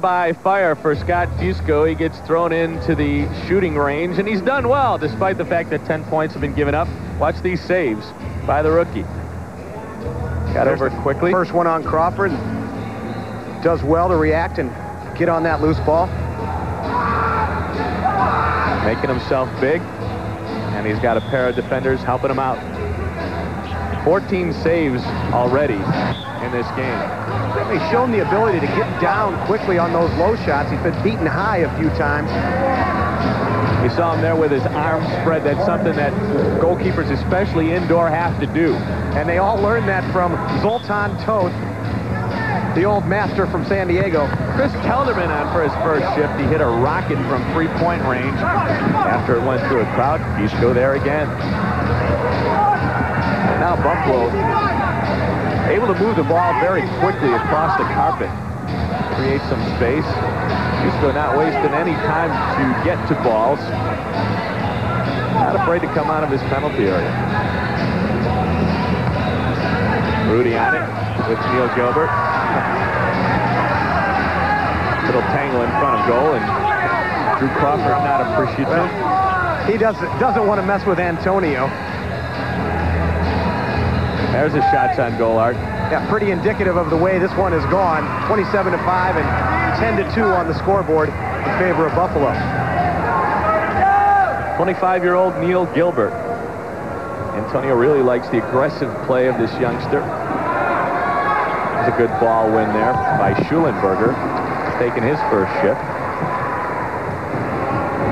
By fire for Scott Fusco. He gets thrown into the shooting range, and he's done well despite the fact that 10 points have been given up. Watch these saves by the rookie. Got There's over quickly. First one on Crawford. Does well to react and get on that loose ball. Making himself big, and he's got a pair of defenders helping him out. 14 saves already in this game. He's shown the ability to get down quickly on those low shots. He's been beaten high a few times. You saw him there with his arms spread. That's something that goalkeepers, especially indoor, have to do. And they all learned that from Zoltan Toth, the old master from San Diego. Chris Kelderman on for his first shift. He hit a rocket from three-point range after it went through a crowd. He's go there again. And now Buffalo able to move the ball very quickly across the carpet. Create some space. Fusco not wasting any time to get to balls. Not afraid to come out of his penalty area. Rudy on it with Neil Gilbert. Little tangle in front of goal, and Drew Crawford not appreciative. He doesn't doesn't want to mess with Antonio. There's a shots on goal, Art. Yeah, pretty indicative of the way this one has gone. 27 to 5 and 10 to 2 on the scoreboard in favor of Buffalo. 25-year-old Neil Gilbert. Antonio really likes the aggressive play of this youngster. There's a good ball win there by Schulenberger, taking his first shift.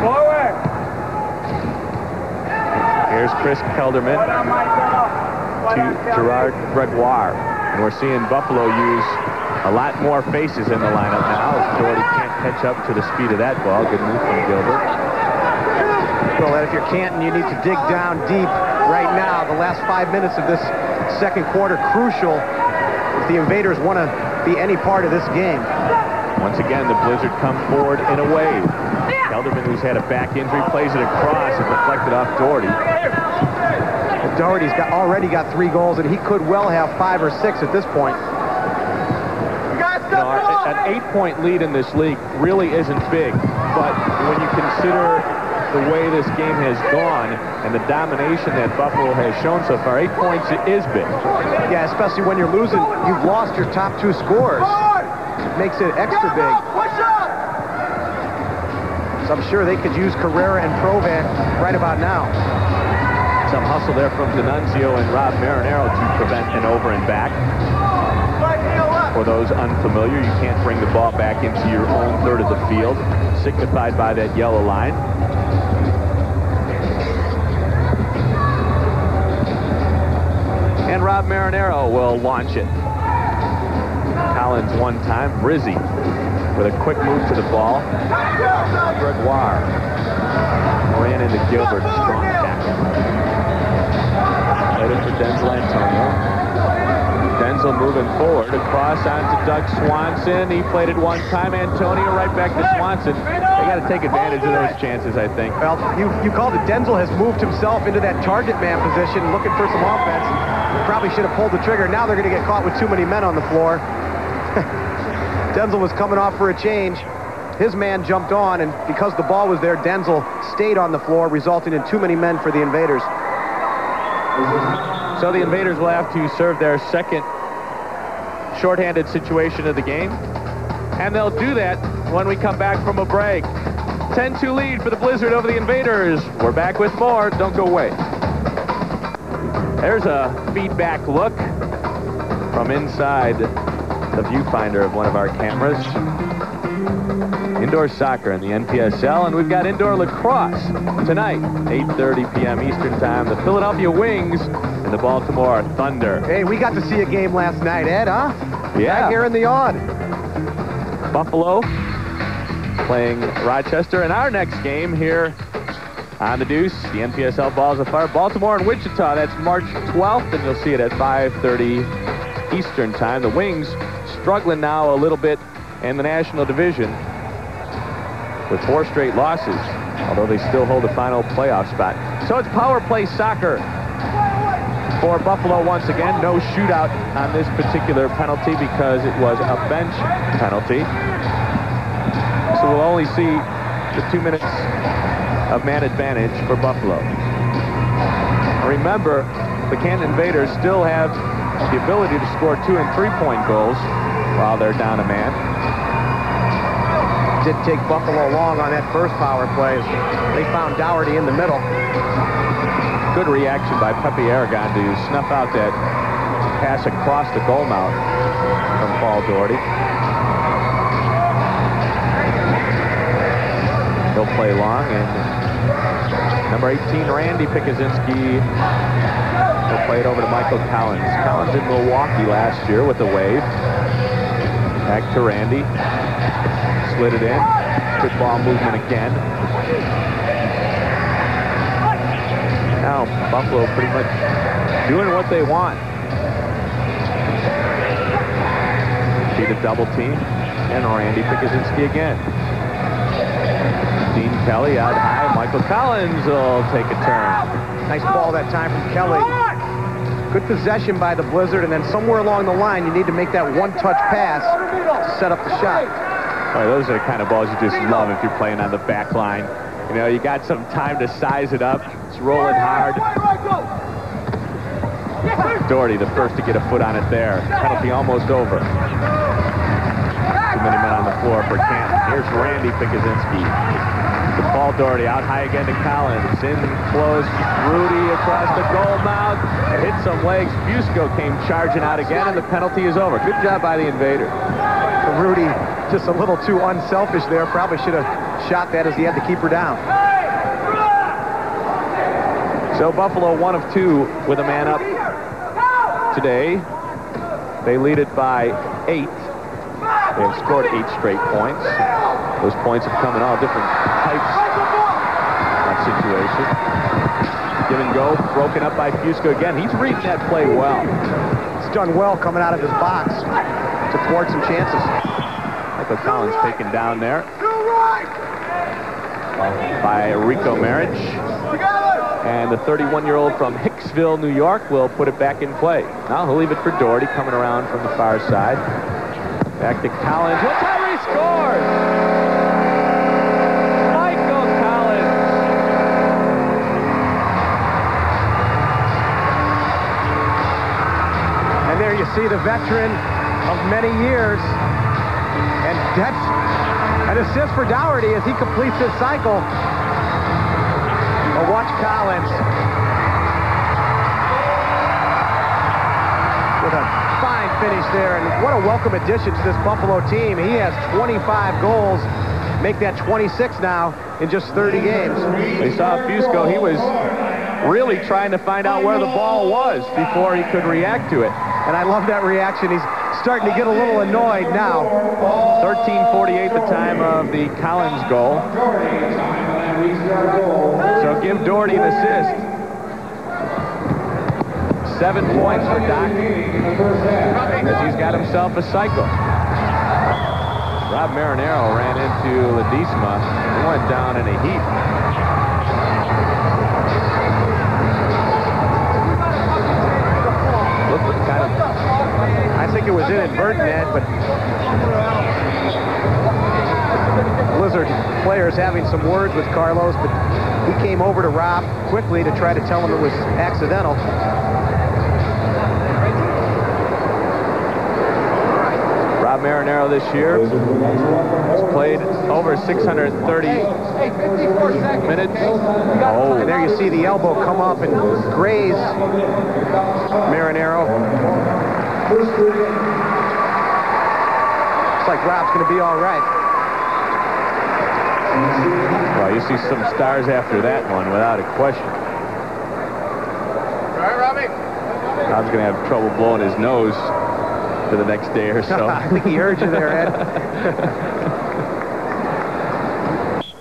Forward. Here's Chris Kelderman to Gerard Gregoire. And we're seeing Buffalo use a lot more faces in the lineup now as Dougherty can't catch up to the speed of that ball. Good move from Gilbert. Well, if you're Canton, you need to dig down deep right now. The last five minutes of this second quarter crucial if the Invaders want to be any part of this game. Once again, the Blizzard come forward in a wave. Kelderman, who's had a back injury, plays it across and deflected off Dougherty. Dougherty's got, already got three goals, and he could well have five or six at this point. You know, an eight-point lead in this league really isn't big, but when you consider the way this game has gone and the domination that Buffalo has shown so far, eight points is big. Yeah, especially when you're losing, you've lost your top two scores. Makes it extra big. So I'm sure they could use Carrera and Provan right about now. Some hustle there from D'Annunzio and Rob Marinaro to prevent an over and back. For those unfamiliar, you can't bring the ball back into your own third of the field, signified by that yellow line. Rob Marinaro will launch it. Collins one time, Rizzi with a quick move to the ball. Gregoire ran into Gilbert, strong tackle. Later for Denzel Antonio. Denzel moving forward, across onto Doug Swanson. He played it one time. Antonio right back to Swanson. They got to take advantage of those chances, I think. Well, you, you called it. Denzel has moved himself into that target man position, looking for some offense. Probably should have pulled the trigger. Now they're going to get caught with too many men on the floor. [LAUGHS] Denzel was coming off for a change. His man jumped on, and because the ball was there, Denzel stayed on the floor, resulting in too many men for the Invaders. So the Invaders will have to serve their second shorthanded situation of the game. And they'll do that when we come back from a break. 10-2 lead for the Blizzard over the Invaders. We're back with more. Don't go away. There's a feedback look from inside the viewfinder of one of our cameras. Indoor soccer in the NPSL, and we've got indoor lacrosse tonight, 8.30 p.m. Eastern Time. The Philadelphia Wings and the Baltimore Thunder. Hey, we got to see a game last night, Ed, huh? Yeah. Right here in the Aud. Buffalo playing Rochester. And our next game here on the Deuce, the NPSL Balls of Fire, Baltimore and Wichita. That's March 12th, and you'll see it at 5.30 Eastern Time. The Wings struggling now a little bit in the National Division with four straight losses, although they still hold a final playoff spot. So it's power play soccer for Buffalo once again. No shootout on this particular penalty because it was a bench penalty. So we'll only see the two minutes of man advantage for Buffalo. Remember, the Canton Invaders still have the ability to score two and three-point goals while they're down a man. Did take Buffalo long on that first power play. They found Dougherty in the middle. Good reaction by Pepe Aragon to snuff out that pass across the goal mouth from Paul Dougherty. Play long, and number 18, Randy Pikuzinski, will play it over to Michael Collins. Collins in Milwaukee last year with the wave. Back to Randy. Slid it in. Good ball movement again. Now Buffalo pretty much doing what they want. Beat the double team. And Randy Pikuzinski again. Dean Kelly out high. Michael Collins will take a turn. Nice ball that time from Kelly. Good possession by the Blizzard, and then somewhere along the line, you need to make that one-touch pass to set up the shot. Boy, those are the kind of balls you just love if you're playing on the back line. You know, you got some time to size it up. It's rolling hard. Dougherty, the first to get a foot on it there. Penalty almost over. Too many men on the floor for Canton. Here's Randy Pikuzinski. The ball Dougherty out high again to Collins. In close, Rudy across the goal mouth. Hit some legs. Fusco came charging out again, and the penalty is over. Good job by the Invader. Rudy just a little too unselfish there. Probably should have shot that as he had the keeper down. So Buffalo one of two with a man up today. They lead it by eight. They have scored eight straight points. Those points have come in all different types of situation. Give and go, broken up by Fusco again. He's reading that play well. He's done well coming out of his box to thwart some chances. Michael Collins taken down there by Rico Marriage. And the 31-year-old from Hicksville, New York will put it back in play. Now he'll leave it for Dougherty coming around from the far side. Back to Collins. See the veteran of many years. And that's an assist for Dougherty as he completes his cycle. But watch Collins. With a fine finish there. And what a welcome addition to this Buffalo team. He has 25 goals. Make that 26 now in just 30 games. They saw Fusco. He was really trying to find out where the ball was before he could react to it. And I love that reaction. He's starting to get a little annoyed now. 13:48 the time of the Collins goal. So give Dougherty an assist. Seven points for Doc as he's got himself a cycle. Rob Marinaro ran into Ledesma and went down in a heap. I think it was inadvertent, Ed, but Blizzard players having some words with Carlos, but he came over to Rob quickly to try to tell him it was accidental. Rob Marinaro this year has played over 630 minutes. Oh, And there you see the elbow come up and graze Marinaro. Looks like Rob's going to be all right. well, you see some stars after that one without a question. All right, Robbie. Rob's going to have trouble blowing his nose for the next day or [LAUGHS] so. I think he heard you there, Ed.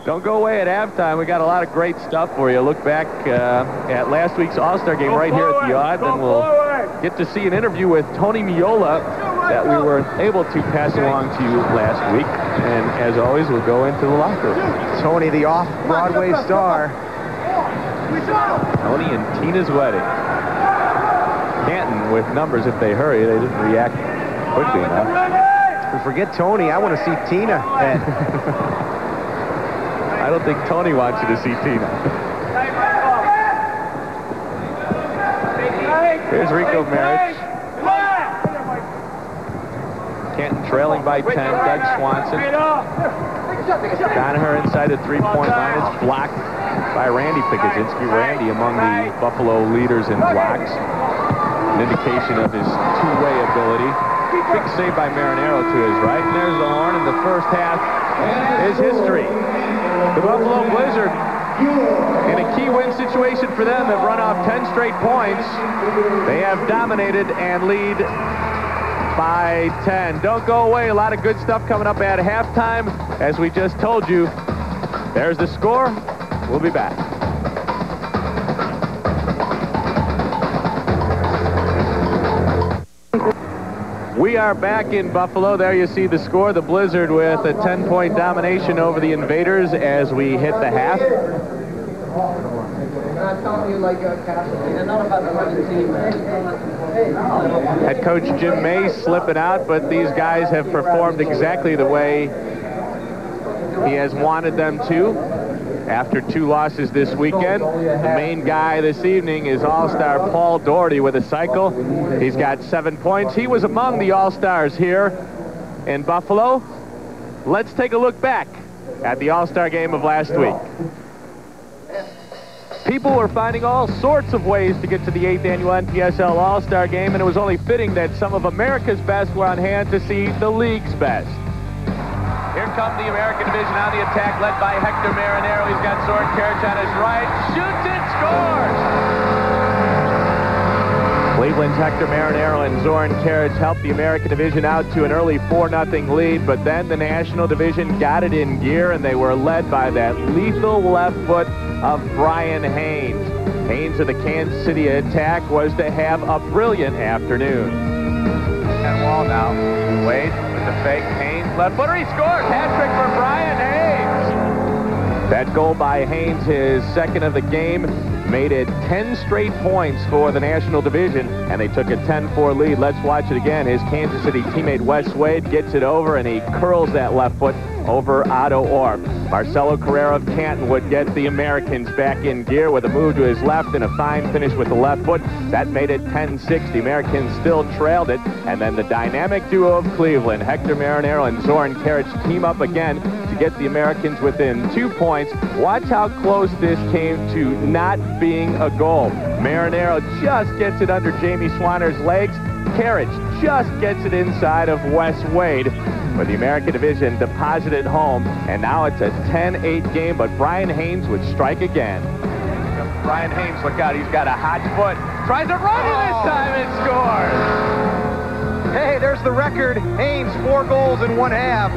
Don't go away at halftime. We got a lot of great stuff for you. Look back uh, at last week's All-Star game right here at the Aud, then we'll get to see an interview with Tony Meola that we were able to pass along to you last week. And as always, we'll go into the locker room. Tony, the off-Broadway star. Tony and Tina's wedding. Canton with numbers if they hurry. They didn't react quickly enough. Forget Tony. I want to see Tina. [LAUGHS] I don't think Tony wants you to see Tina. [LAUGHS] Here's Rico Marich. Canton trailing by 10. Doug Swanson. Donaher inside the three-point line. It's blocked by Randy Pikuzinski. Randy among the Buffalo leaders in blocks. An indication of his two-way ability. Big save by Marinaro to his right. And there's the horn, and the first half is history. The Buffalo Blizzard, in a key win situation for them, they've run off 10 straight points. They have dominated and lead by 10. Don't go away. A lot of good stuff coming up at halftime. As we just told you, there's the score. We'll be back. We are back in Buffalo. There you see the score. The Blizzard with a 10-point domination over the Invaders as we hit the half. Head coach Jim May slipping out, but these guys have performed exactly the way he has wanted them to after two losses this weekend. The main guy this evening is All-Star Paul Dougherty with a cycle. He's got seven points. He was among the All-Stars here in Buffalo. Let's take a look back at the All-Star game of last week. People were finding all sorts of ways to get to the 8th annual NPSL All-Star Game, and it was only fitting that some of America's best were on hand to see the league's best. Comes the American division on the attack, led by Hector Marinaro. He's got Zoran Karic on his right, shoots it, scores! Cleveland's Hector Marinaro and Zoran Karic helped the American division out to an early 4-0 lead, but then the National division got it in gear, and they were led by that lethal left foot of Brian Haynes. Haynes of the Kansas City attack was to have a brilliant afternoon. And wall now. Wade with the fake. Haynes left footer. He scores. Hat trick for Brian Haynes. That goal by Haynes, his second of the game, made it 10 straight points for the National Division, and they took a 10-4 lead. Let's watch it again. His Kansas City teammate Wes Wade gets it over, and he curls that left foot over Otto Orf. Marcelo Carrera of Canton would get the Americans back in gear with a move to his left and a fine finish with the left foot. That made it 10-6. The Americans still trailed it, and then the dynamic duo of Cleveland, Hector Marinaro and Zoran Karic, team up again to get the Americans within two points. Watch how close this came to not being a goal. Marinaro just gets it under Jamie Swanner's legs. Karic just gets it inside of Wes Wade for the American Division deposited home. And now it's a 10-8 game, but Brian Haynes would strike again. Brian Haynes, look out, he's got a hot foot. Tries to run it this oh. time and scores. Hey, there's the record. Haynes, four goals in one half.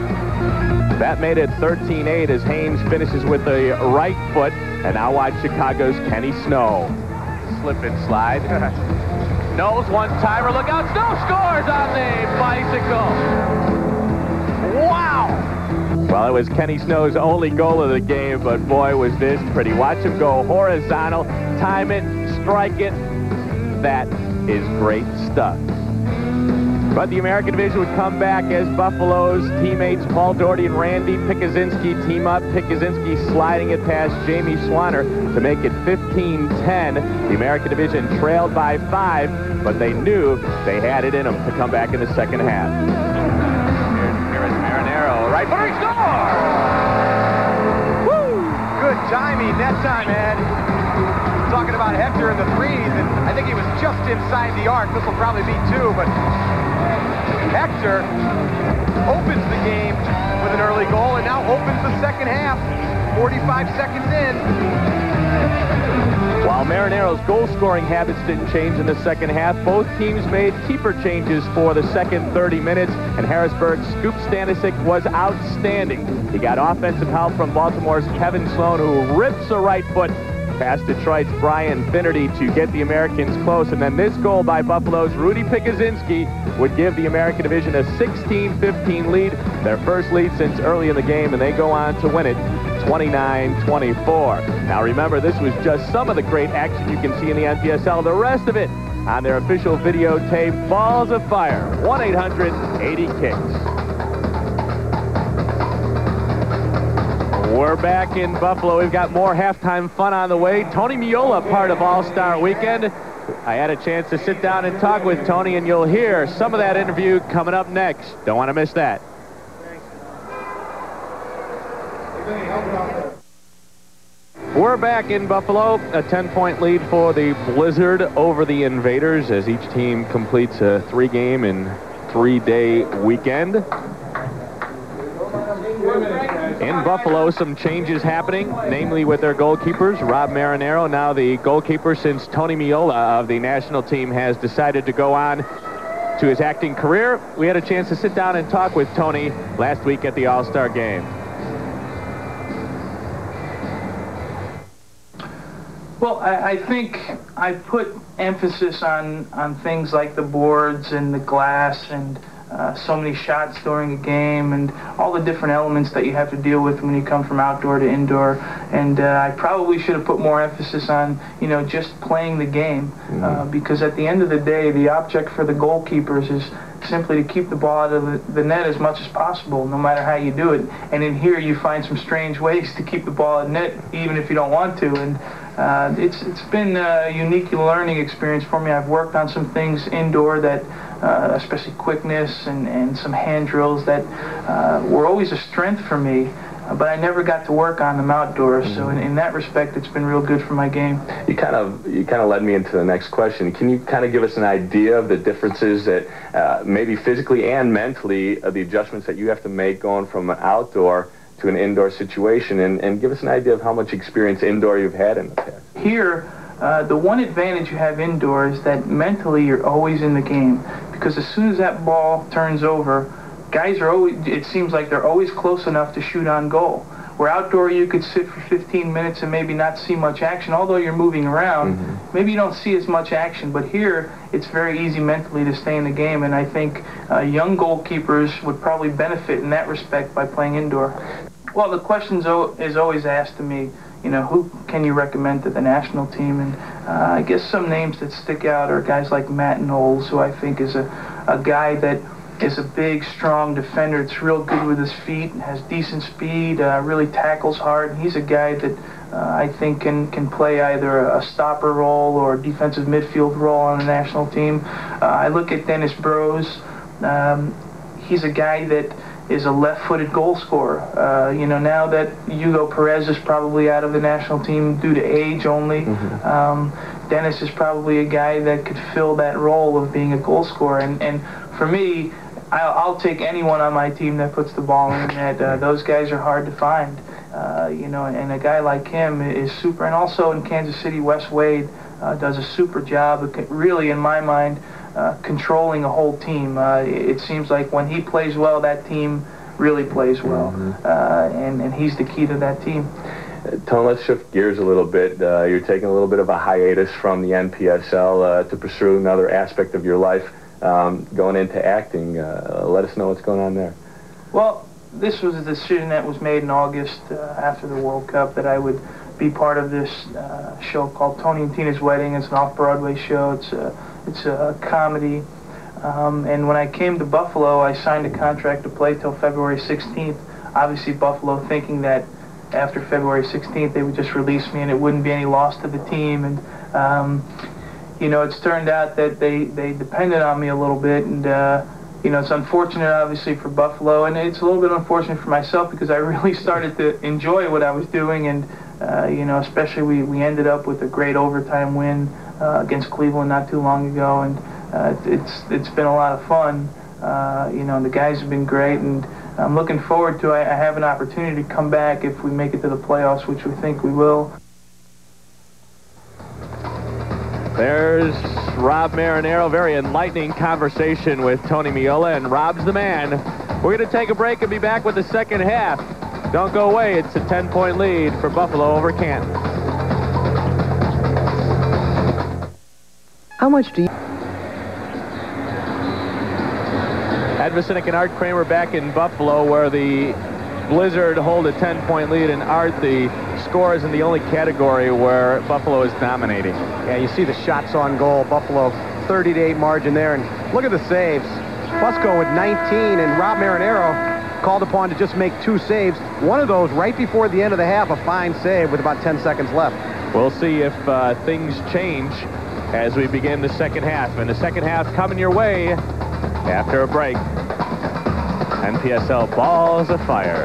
That made it 13-8 as Haynes finishes with the right foot. And now watch Chicago's Kenny Snow. Slip and slide. [LAUGHS] Knows one timer. Look out. Snow scores on the bicycle. Wow. Well, it was Kenny Snow's only goal of the game, but boy, was this pretty. Watch him go horizontal, time it, strike it. That is great stuff. But the American Division would come back as Buffalo's teammates Paul Dougherty and Randy Pikuzinski team up. Pikuzinski sliding it past Jamie Swanner to make it 15-10. The American Division trailed by five, but they knew they had it in them to come back in the second half. Here, is Marinaro. Right footer, he scores! Woo! Good timing, net time, Ed. Talking about Hector in the threes, and I think he was just inside the arc. This will probably be two, but Hector opens the game with an early goal and now opens the second half, 45 seconds in. While Marinaro's goal-scoring habits didn't change in the second half, both teams made keeper changes for the second 30 minutes, and Harrisburg's Scoop Stanisic was outstanding. He got offensive help from Baltimore's Kevin Sloan, who rips a right foot past Detroit's Brian Finnerty to get the Americans close. And then this goal by Buffalo's Rudy Pikuzinski would give the American Division a 16-15 lead, their first lead since early in the game, and they go on to win it 29-24. Now remember, this was just some of the great action you can see in the NPSL. The rest of it on their official videotape, Balls of Fire, 1-800-80-KICKS. We're back in Buffalo. We've got more halftime fun on the way. Tony Meola, part of All-Star Weekend. I had a chance to sit down and talk with Tony, and you'll hear some of that interview coming up next. Don't want to miss that. We're back in Buffalo. A 10-point lead for the Blizzard over the Invaders as each team completes a three-game and three-day weekend. In Buffalo, some changes happening, namely with their goalkeepers. Rob Marinaro, now the goalkeeper since Tony Meola of the national team has decided to go on to his acting career. We had a chance to sit down and talk with Tony last week at the All-Star Game. Well, I, I think I put emphasis on, on things like the boards and the glass and uh, so many shots during a game and all the different elements that you have to deal with when you come from outdoor to indoor. And uh, I probably should have put more emphasis on, you know, just playing the game mm-hmm. uh, because at the end of the day, the object for the goalkeepers is simply to keep the ball out of the, the, net as much as possible, no matter how you do it. And in here, you find some strange ways to keep the ball at net, even if you don't want to. And uh, it's it's been a unique learning experience for me. I've worked on some things indoor that, uh, especially quickness and, and some hand drills that uh, were always a strength for me. Uh, but I never got to work on them outdoors, mm-hmm. so in, in, that respect, it's been real good for my game. You kind of you kind of led me into the next question. Can you kind of give us an idea of the differences that uh, maybe physically and mentally the adjustments that you have to make going from outdoor to an indoor situation and, and give us an idea of how much experience indoor you've had in the past. Here, uh, the one advantage you have indoors is that mentally you're always in the game because as soon as that ball turns over, guys are always, it seems like they're always close enough to shoot on goal. Where outdoor you could sit for 15 minutes and maybe not see much action, although you're moving around, mm-hmm. maybe you don't see as much action. But here, it's very easy mentally to stay in the game, and I think uh, young goalkeepers would probably benefit in that respect by playing indoor. Well, the question is always asked to me, you know, who can you recommend to the national team? And uh, I guess some names that stick out are guys like Matt Knowles, who I think is a, a guy that is a big, strong defender. It's real good with his feet, and has decent speed, uh, really tackles hard. And he's a guy that uh, I think can, can play either a stopper role or a defensive midfield role on the national team. Uh, I look at Dennis Brose. Um, he's a guy that is a left-footed goal scorer. Uh, you know, now that Hugo Perez is probably out of the national team due to age only, mm-hmm. um, Dennis is probably a guy that could fill that role of being a goal scorer. And, and for me, I'll, I'll take anyone on my team that puts the ball in net. Uh, those guys are hard to find. Uh, you know, and a guy like him is super. And also in Kansas City, Wes Wade uh, does a super job. Really, in my mind, uh, controlling a whole team. Uh, it seems like when he plays well, that team really plays well, mm-hmm. uh, and and he's the key to that team. Tone, let's shift gears a little bit. Uh, you're taking a little bit of a hiatus from the NPSL uh, to pursue another aspect of your life, um, going into acting. let us know what's going on there. Well, this was a decision that was made in August uh, after the World Cup that I would be part of this uh, show called Tony and Tina's Wedding. It's an off-Broadway show. It's a, it's a comedy. Um, and when I came to Buffalo, I signed a contract to play till February 16th. Obviously, Buffalo thinking that after February 16th they would just release me and it wouldn't be any loss to the team. And um, you know, it's turned out that they they depended on me a little bit and. Uh, you know, it's unfortunate, obviously, for Buffalo, and it's a little bit unfortunate for myself because I [LAUGHS] really started to enjoy what I was doing, and uh, you know, especially we, we ended up with a great overtime win uh, against Cleveland not too long ago, and uh, it's it's been a lot of fun. Uh, you know, the guys have been great, and I'm looking forward to. I, I have an opportunity to come back if we make it to the playoffs, which we think we will. There's Rob Marinaro. Very enlightening conversation with Tony Meola, and Rob's the man. We're going to take a break and be back with the second half. Don't go away. It's a 10-point lead for Buffalo over Canton. How much do you... Ed Vicinic and Art Kramer back in Buffalo where the Blizzard hold a 10-point lead, and Art, the score is in the only category where Buffalo is dominating. Yeah, you see the shots on goal. Buffalo 30 to 8 margin there. And look at the saves. Fusco with 19 and Rob Marinaro called upon to just make two saves. One of those right before the end of the half, a fine save with about 10 seconds left. We'll see if uh, things change as we begin the second half. And the second half coming your way after a break. NPSL balls of fire.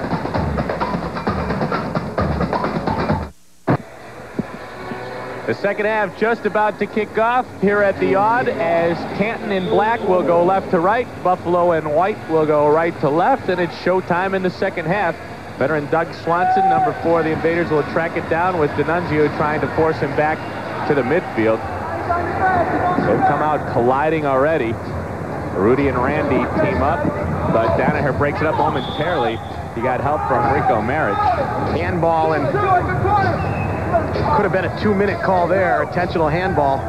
The second half just about to kick off here at the Aud as Canton in black will go left to right, Buffalo in white will go right to left, and it's showtime in the second half. Veteran Doug Swanson, number four, the Invaders will track it down with D'Annunzio trying to force him back to the midfield. They've come out colliding already. Rudy and Randy team up, but Danaher breaks it up momentarily. He got help from Rico Marich. Handball and could have been a two-minute call there. Intentional handball.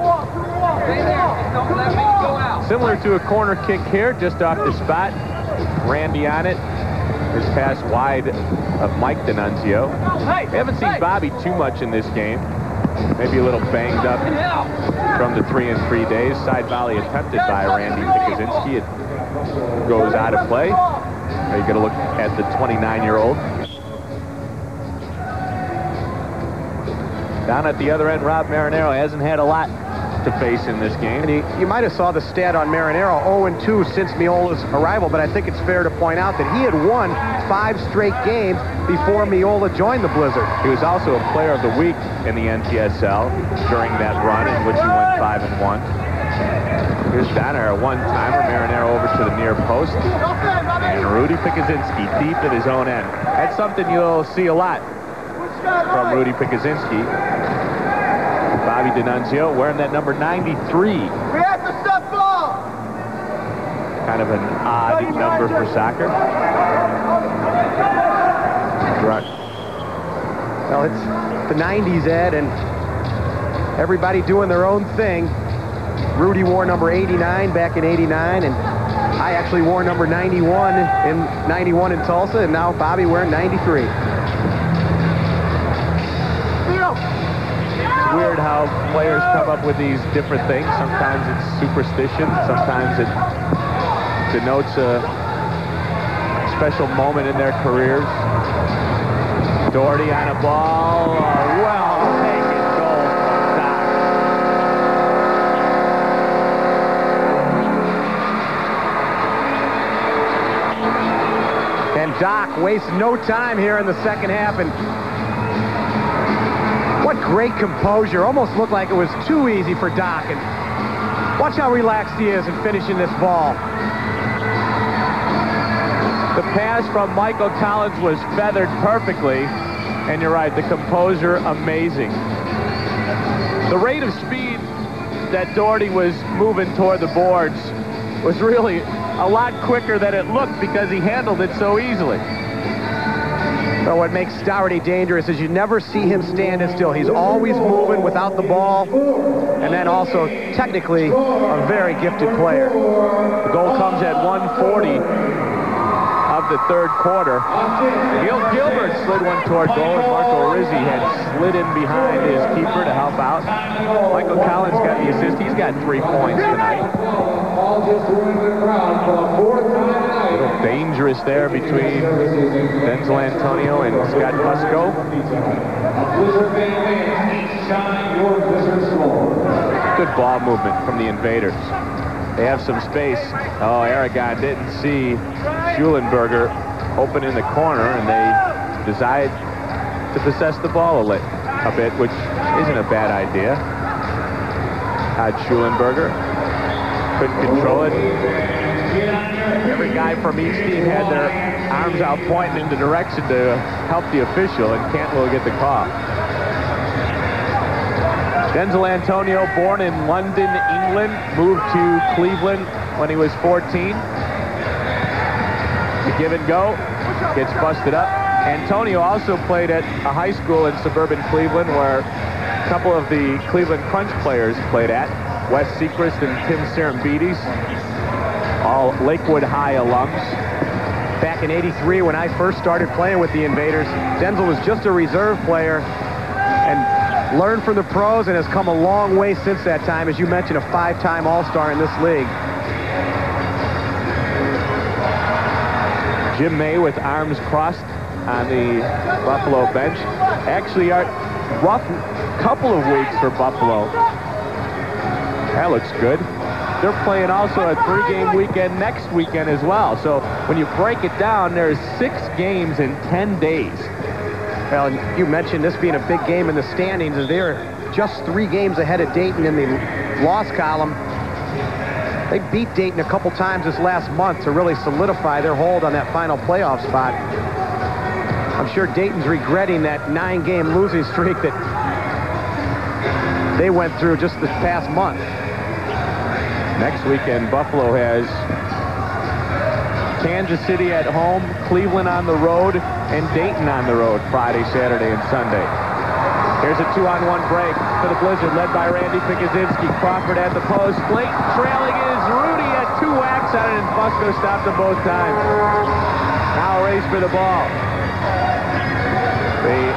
Similar to a corner kick here, just off the spot. Randy on it. His pass wide of Mike D'Annunzio. We haven't seen Bobby too much in this game. Maybe a little banged up from the three and three days. Side volley attempted by Randy Pikuzinski. It goes out of play. Now you got to look at the 29-year-old. Down at the other end, Rob Marinaro hasn't had a lot to face in this game. And you, you might have saw the stat on Marinaro, 0-2 since Meola's arrival, but I think it's fair to point out that he had won five straight games before Meola joined the Blizzard. He was also a player of the week in the NPSL during that run in which he went 5 and one. Here's Donner, a one-timer, Marinaro over to the near post, and Rudy Pikuzinski deep at his own end. That's something you'll see a lot from Rudy Pikuzinski. Bobby D'Annunzio wearing that number 93. React to step ball! Kind of an odd number for soccer. Right. Well, it's the 90s, Ed, and everybody doing their own thing. Rudy wore number 89 back in 89, and I actually wore number 91 in 91 in Tulsa, and now Bobby wearing 93. How players come up with these different things. Sometimes it's superstition. Sometimes it denotes a special moment in their careers. Dougherty on a ball. A well taken goal from. And Doc wastes no time here in the second half, and great composure. Almost looked like it was too easy for Doc. And watch how relaxed he is in finishing this ball. The pass from Michael Collins was feathered perfectly. And you're right, the composure, amazing. The rate of speed that Dougherty was moving toward the boards was really a lot quicker than it looked because he handled it so easily. But what makes Dougherty dangerous is you never see him standing still. He's always moving without the ball, and then also technically a very gifted player. The goal comes at 140 of the third quarter. Gil Gilbert slid one toward goal, and Marco Rizzi had slid in behind his keeper to help out. Michael Collins got the assist. He's got three points tonight. A little dangerous there between Denzel Antonio and Scott Fusco. Good ball movement from the invaders. They have some space. Oh, Aragon didn't see Schulenberger open in the corner, and they decide to possess the ball a, lit, a bit, which isn't a bad idea. Had Schulenberger. Couldn't control it. Every guy from each team had their arms out pointing in the direction to help the official, and Cantwell get the call. Denzel Antonio, born in London, England, moved to Cleveland when he was 14. The give and go gets busted up. Antonio also played at a high school in suburban Cleveland where a couple of the Cleveland Crunch players played at. Wes Sechrist and Tim Serembides, all Lakewood High alums. Back in 83, when I first started playing with the Invaders, Denzel was just a reserve player and learned from the pros and has come a long way since that time. As you mentioned, a five-time All-Star in this league. Jim May with arms crossed on the Buffalo bench. Actually, a rough couple of weeks for Buffalo. That looks good. They're playing also a three-game weekend next weekend as well. So when you break it down, there's six games in 10 days. Well, you mentioned this being a big game in the standings, they're just three games ahead of Dayton in the loss column. They beat Dayton a couple times this last month to really solidify their hold on that final playoff spot. I'm sure Dayton's regretting that nine-game losing streak that they went through just this past month. Next weekend, Buffalo has Kansas City at home, Cleveland on the road, and Dayton on the road Friday, Saturday, and Sunday. Here's a two-on-one break for the Blizzard, led by Randy Pikuzinski. Crawford at the post. Blake trailing is Rudy at two whacks on it, and Fusco stopped them both times. Now a race for the ball. The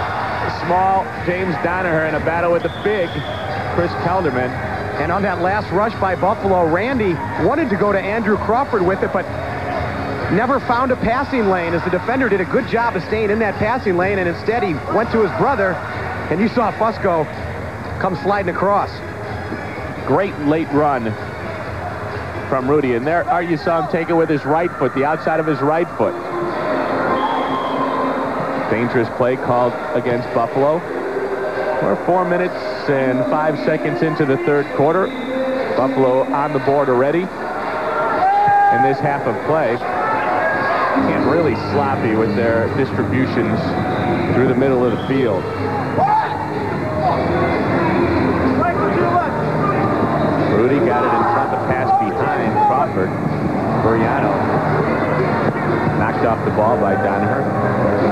small James Donaher in a battle with the big Chris Kelderman. And on that last rush by Buffalo, Randy wanted to go to Andrew Crawford with it, but never found a passing lane as the defender did a good job of staying in that passing lane, and instead he went to his brother, and you saw Fusco come sliding across. Great late run from Rudy, and there uh, you saw him take it with his right foot, the outside of his right foot. Dangerous play called against Buffalo. We're four minutes and five seconds into the third quarter. Buffalo on the board already in this half of play. And really sloppy with their distributions through the middle of the field. Rudy got it in front, the pass behind Crawford. Buriano knocked off the ball by Donaher.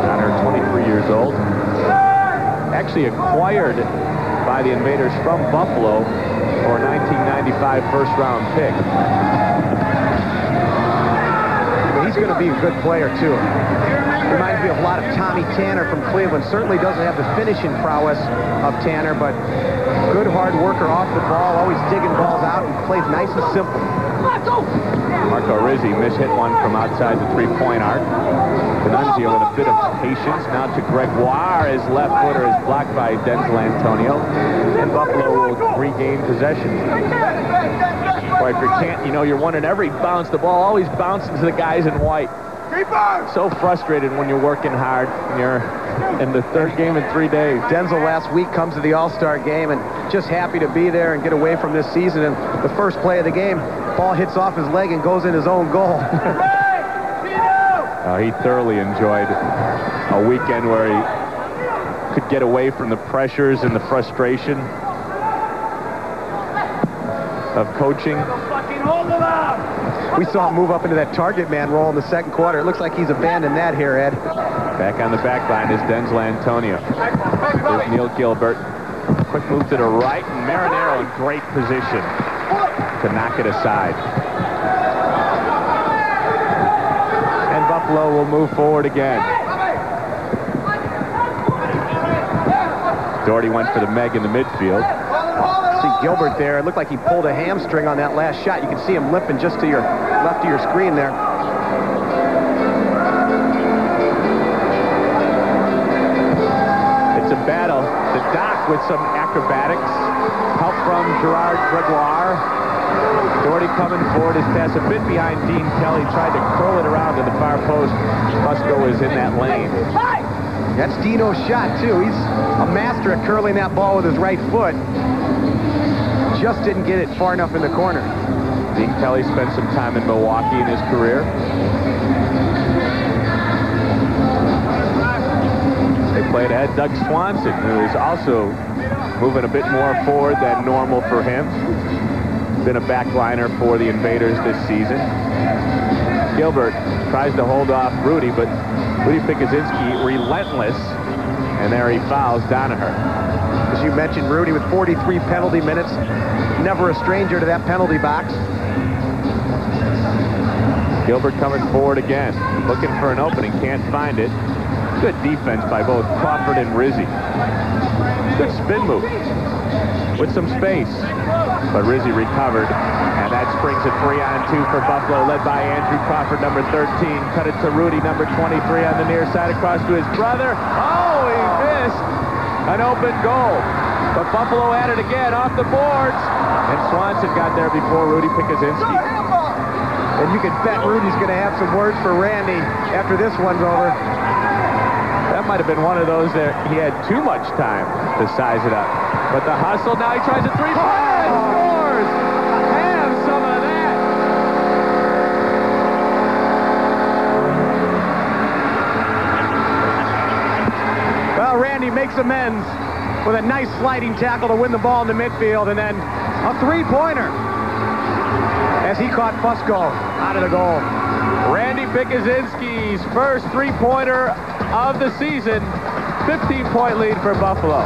Donaher, 23 years old. Actually acquired by the Invaders from Buffalo for a 1995 first-round pick. He's going to be a good player, too. Reminds me of a lot of Tommy Tanner from Cleveland. Certainly doesn't have the finishing prowess of Tanner, but good hard worker off the ball, always digging balls out, and plays nice and simple. Marco Rizzi mishit one from outside the three-point arc. D'Annunzio with a bit of patience. Now to Gregoire. His left footer is blocked by Denzel Antonio. And Buffalo will regain possession. Boy, if you can't, you know, you're one in every bounce. The ball always bounces to the guys in white. So frustrated when you're working hard and you're in the third game in three days. Denzel last week comes to the All-Star game and just happy to be there and get away from this season. And the first play of the game, ball hits off his leg and goes in his own goal. [LAUGHS] uh, he thoroughly enjoyed a weekend where he could get away from the pressures and the frustration of coaching. We saw him move up into that target man role in the second quarter. It looks like he's abandoned that here, Ed. Back on the back line is Denzel Antonio. There's Neil Gilbert. Quick move to the right, and Marinaro in great position to knock it aside. And Buffalo will move forward again. Dougherty went for the Meg in the midfield. See Gilbert there. It looked like he pulled a hamstring on that last shot. You can see him limping just to your left of your screen there. The Doc with some acrobatics. Help from Gerard Gregoire. Dougherty coming forward. His pass a bit behind Dean Kelly. Tried to curl it around to the far post. Fusco is in that lane. That's Dino's shot, too. He's a master at curling that ball with his right foot. Just didn't get it far enough in the corner. Dean Kelly spent some time in Milwaukee in his career. Played ahead Doug Swanson, who is also moving a bit more forward than normal for him. Been a backliner for the Invaders this season. Gilbert tries to hold off Rudy, but Rudy Pikuzinski relentless, and there he fouls Donaher. As you mentioned, Rudy with 43 penalty minutes. Never a stranger to that penalty box. Gilbert coming forward again, looking for an opening, can't find it. Good defense by both Crawford and Rizzi. Good spin move with some space. But Rizzi recovered, and that springs a three on two for Buffalo, led by Andrew Crawford, number 13. Cut it to Rudy, number 23 on the near side, across to his brother. Oh, he missed an open goal. But Buffalo had it again off the boards, and Swanson got there before Rudy Pikuzinski. And you can bet Rudy's going to have some words for Randy after this one's over. That might have been one of those that he had too much time to size it up. But the hustle, now he tries a three-pointer and scores! Have some of that! Well, Randy makes amends with a nice sliding tackle to win the ball in the midfield, and then a three-pointer as he caught Fusco out of the goal. Randy Pikuzinski's first three-pointer of the season. 15-point lead for Buffalo.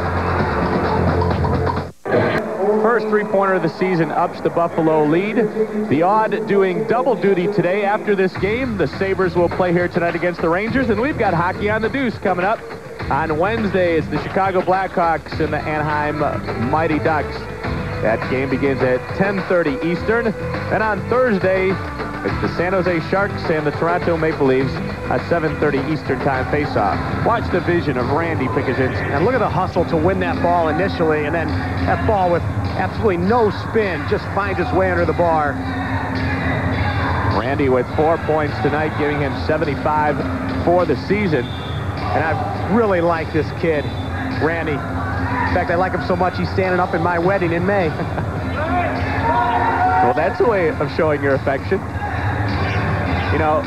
First three-pointer of the season ups the Buffalo lead. The Aud doing double duty today after this game. The Sabres will play here tonight against the Rangers, and we've got hockey on the deuce coming up. On Wednesday, it's the Chicago Blackhawks and the Anaheim Mighty Ducks. That game begins at 10.30 Eastern. And on Thursday, it's the San Jose Sharks and the Toronto Maple Leafs at 7.30 Eastern Time face-off. Watch the vision of Randy Pikuzinski. And look at the hustle to win that ball initially, and then that ball with absolutely no spin just finds its way under the bar. Randy with four points tonight, giving him 75 for the season. And I really like this kid, Randy. In fact, I like him so much he's standing up in my wedding in May. [LAUGHS] well, that's a way of showing your affection. You know,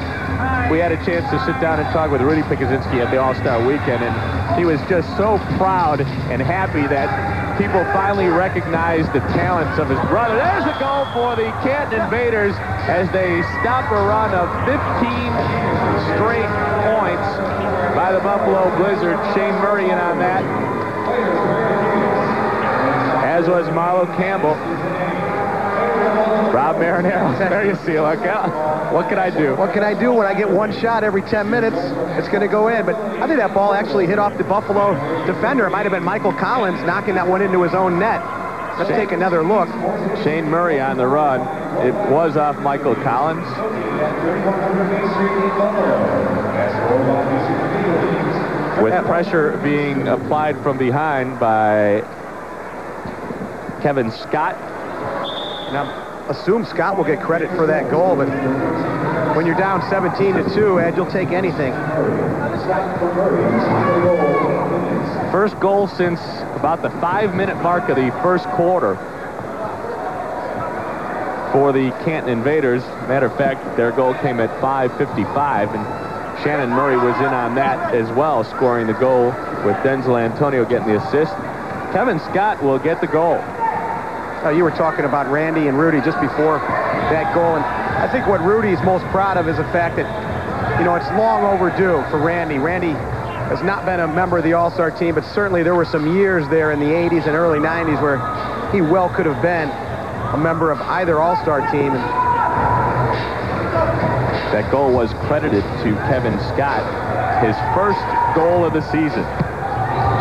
we had a chance to sit down and talk with Rudy Pikuzinski at the All-Star Weekend, and he was just so proud and happy that people finally recognized the talents of his brother. There's a goal for the Canton Invaders as they stop a run of 15 straight points by the Buffalo Blizzard. Shane Murray in on that, as was Marlo Campbell. Rob Marinaro. [LAUGHS] There you see, look out. What can I do? What can I do when I get one shot every 10 minutes? It's going to go in. But I think that ball actually hit off the Buffalo defender. It might have been Michael Collins knocking that one into his own net. Let's Shane, take another look. Shane Murray on the run. It was off Michael Collins. With pressure being applied from behind by Kevin Scott. Now, assume Scott will get credit for that goal, but when you're down 17 to 2, Ed, you'll take anything. First goal since about the five-minute mark of the first quarter for the Canton Invaders. Matter of fact, their goal came at 5.55, and Shannon Murray was in on that as well, scoring the goal with Denzel Antonio getting the assist. Kevin Scott will get the goal. Uh, you were talking about Randy and Rudy just before that goal, and I think what Rudy's most proud of is the fact that, you know, it's long overdue for Randy. Randy has not been a member of the All-Star team, but certainly there were some years there in the 80s and early 90s where he well could have been a member of either All-Star team. And That goal was credited to Kevin Scott, his first goal of the season.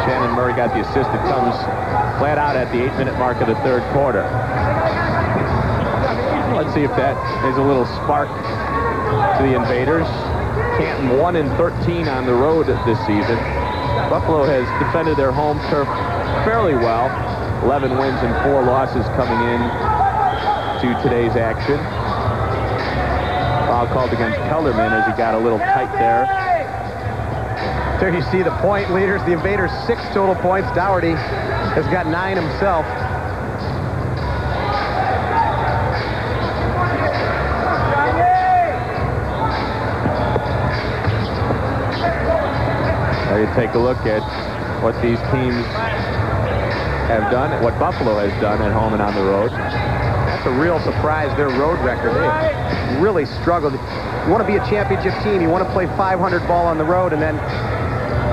Shannon Murray got the assist that comes flat out at the eight-minute mark of the third quarter. Let's see if that is a little spark to the Invaders. Canton 1 and 13 on the road this season. Buffalo has defended their home turf fairly well. 11 wins and 4 losses coming in to today's action. Foul called against Kelderman as he got a little tight there. There you see the point leaders. The Invaders six total points. Dougherty has got nine himself. Now you take a look at what these teams have done, what Buffalo has done at home and on the road. That's a real surprise, their road record. They really struggled. You want to be a championship team. You want to play 500 ball on the road and then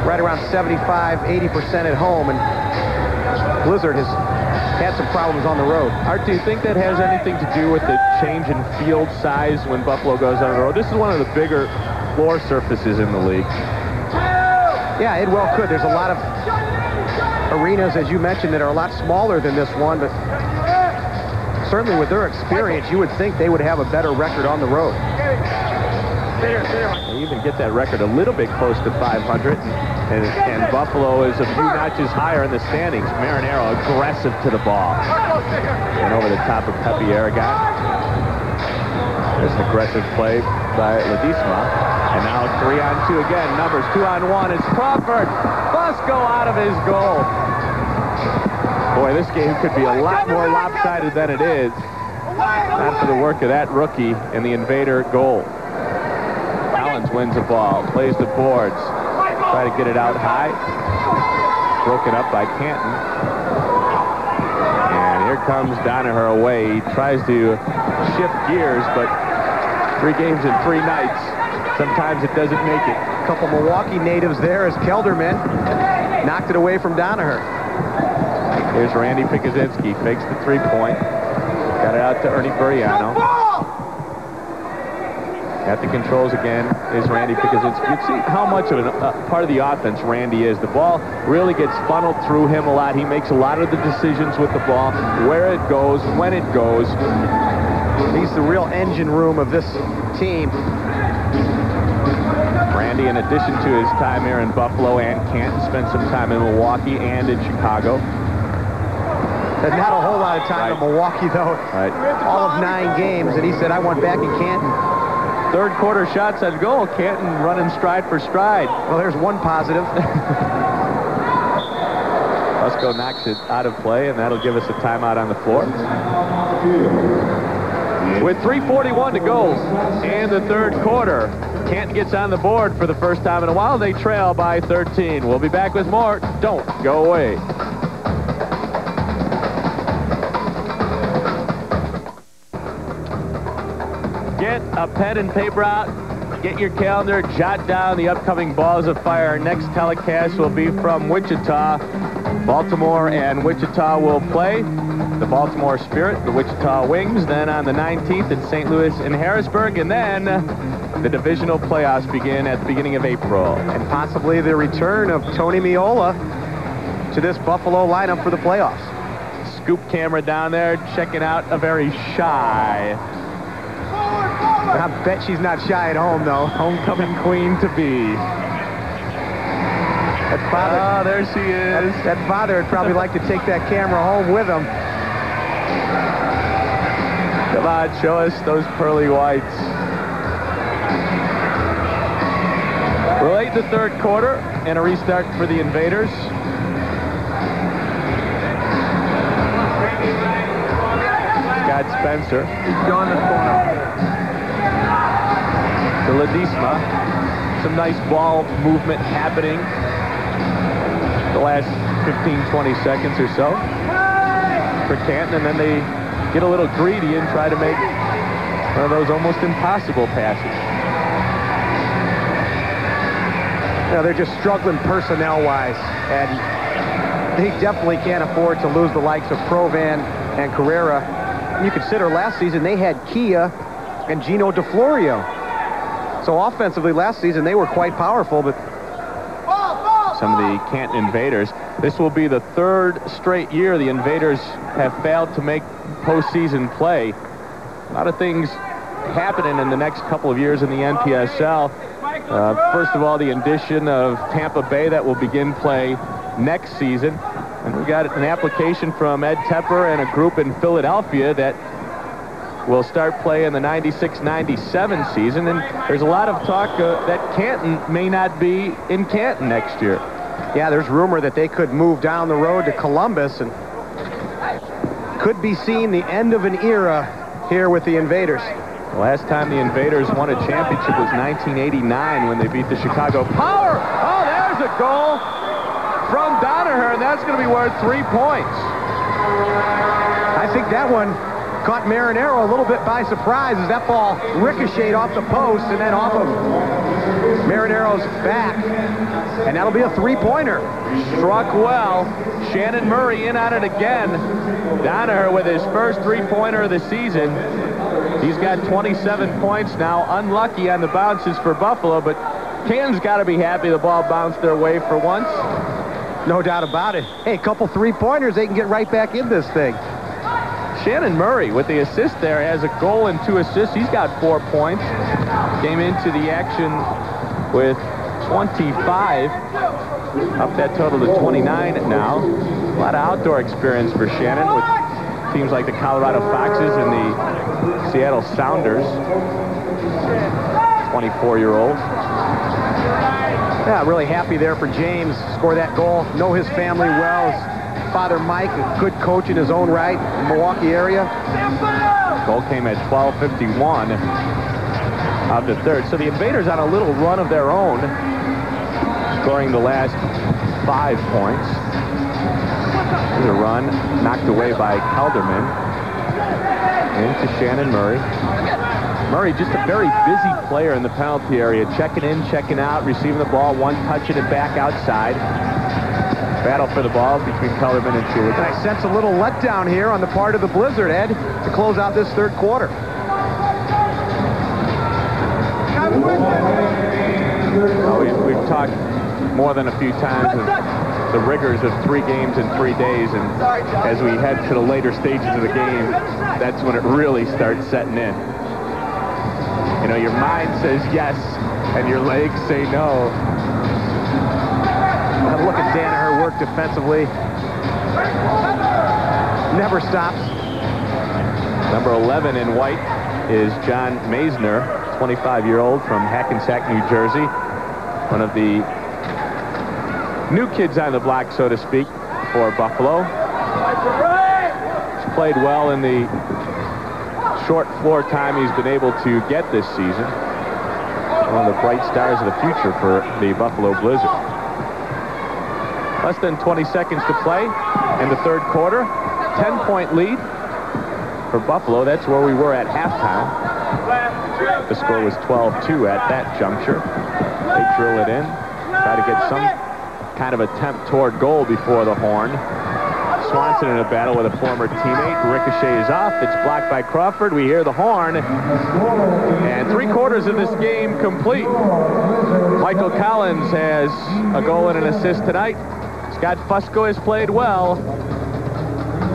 right around 75, 80% at home. And Blizzard has had some problems on the road. Art, do you think that has anything to do with the change in field size when Buffalo goes on the road? This is one of the bigger floor surfaces in the league. Yeah, it well could. There's a lot of arenas, as you mentioned, that are a lot smaller than this one, but certainly with their experience, you would think they would have a better record on the road. They even get that record a little bit close to 500, and, and, Buffalo is a few notches higher in the standings. Marinaro aggressive to the ball. And over the top of Pepe Aragon. There's an aggressive play by Ledesma. And now three on two again. Numbers two on one. It's Crawford. Fusco out of his goal. Boy, this game could be a lot more lopsided than it is. Not for the work of that rookie and the invader goal. Collins wins the ball, plays the boards, try to get it out high. Broken up by Canton. And here comes Donaher away. He tries to shift gears, but three games in three nights. Sometimes it doesn't make it. A couple Milwaukee natives there as Kelderman knocked it away from Donaher. Here's Randy Pikuzinski, fakes the three-point. Got it out to Ernie Buriano. At the controls again is Randy Pikuzinski. You see how much of a uh, part of the offense Randy is. The ball really gets funneled through him a lot. He makes a lot of the decisions with the ball, where it goes, when it goes. He's the real engine room of this team. Randy, in addition to his time here in Buffalo and Canton, spent some time in Milwaukee and in Chicago. And not a whole lot of time Right. in Milwaukee, though. Right. All of nine games, and he said, I went back in Canton. Third quarter shots on goal. Canton running stride for stride. Well, there's one positive. [LAUGHS] Fusco knocks it out of play, and that'll give us a timeout on the floor. With 3.41 to go and the third quarter, Canton gets on the board for the first time in a while. They trail by 13. We'll be back with more. Don't go away. Get a pen and paper out. Get your calendar, jot down the upcoming Balls of Fire. Our next telecast will be from Wichita. Baltimore and Wichita will play. The Baltimore Spirit, the Wichita Wings, then on the 19th in St. Louis and Harrisburg, and then the divisional playoffs begin at the beginning of April. and possibly the return of Tony Meola to this Buffalo lineup for the playoffs. Scoop camera down there, checking out a very shy I bet she's not shy at home, though. homecoming queen to be. That father, Ah, there she is. that, that father would probably like to take that camera home with him. Come on, show us those pearly whites. We're late the third quarter and a restart for the Invaders. Scott Spencer. Going the corner. To Ledesma. Some nice ball movement happening the last 15, 20 seconds or so for Canton, and then they get a little greedy and try to make one of those almost impossible passes. Know, they're just struggling personnel-wise, and they definitely can't afford to lose the likes of Provan and Carrera. You consider last season they had Kia and Gino DeFlorio. So offensively last season, they were quite powerful, but some of the Canton Invaders. This will be the third straight year the Invaders have failed to make postseason play. A lot of things happening in the next couple of years in the NPSL. Uh, first of all, the addition of Tampa Bay that will begin play next season. And we got an application from Ed Tepper and a group in Philadelphia that will start play in the 96-97 season. And there's a lot of talk uh, that Canton may not be in Canton next year. Yeah, there's rumor that they could move down the road to Columbus and could be seeing the end of an era here with the Invaders. The last time the Invaders won a championship was 1989 when they beat the Chicago Power. Oh, there's a goal from Donaher, and that's going to be worth three points. I think that one caught Marinaro a little bit by surprise as that ball ricocheted off the post and then off of Marinaro's back. And that'll be a three-pointer. Struck well. Shannon Murray in on it again. Donaher with his first three-pointer of the season. He's got 27 points now. Unlucky on the bounces for Buffalo, but Canton's got to be happy the ball bounced their way for once. No doubt about it. Hey, a couple three-pointers, they can get right back in this thing. Shannon Murray with the assist there has a goal and two assists. He's got four points. Came into the action with 25. Up that total to 29 now. A lot of outdoor experience for Shannon with teams like the Colorado Foxes and the Seattle Sounders. 24-year-old. Yeah, really happy there for James. Score that goal. Know his family well. Father Mike, a good coach in his own right, in Milwaukee area. Goal came at 12.51 of the third. So the Invaders on a little run of their own, scoring the last five points. A run knocked away by Kelderman into Shannon Murray. Murray, just a very busy player in the penalty area, checking in, checking out, receiving the ball, one touching it back outside. Battle for the ball between Kelderman and Schulich. And I sense a little letdown here on the part of the Blizzard, Ed, to close out this third quarter. Well, we've, we've talked more than a few times of the rigors of three games in three days, and as we head to the later stages of the game, that's when it really starts setting in. You know, your mind says yes, and your legs say no. A look at Danaher work defensively. Never stops. Number 11 in white is John Maisner, 25-year-old from Hackensack, New Jersey. One of the new kids on the block, so to speak, for Buffalo. He's played well in the short floor time he's been able to get this season. One of the bright stars of the future for the Buffalo Blizzard. Less than 20 seconds to play in the third quarter. 10-point lead for Buffalo. That's where we were at halftime. The score was 12-2 at that juncture. They drill it in, try to get some kind of attempt toward goal before the horn. Swanson in a battle with a former teammate. Ricochet is off. It's blocked by Crawford. We hear the horn. And three quarters of this game complete. Michael Collins has a goal and an assist tonight. Scott Fusco has played well,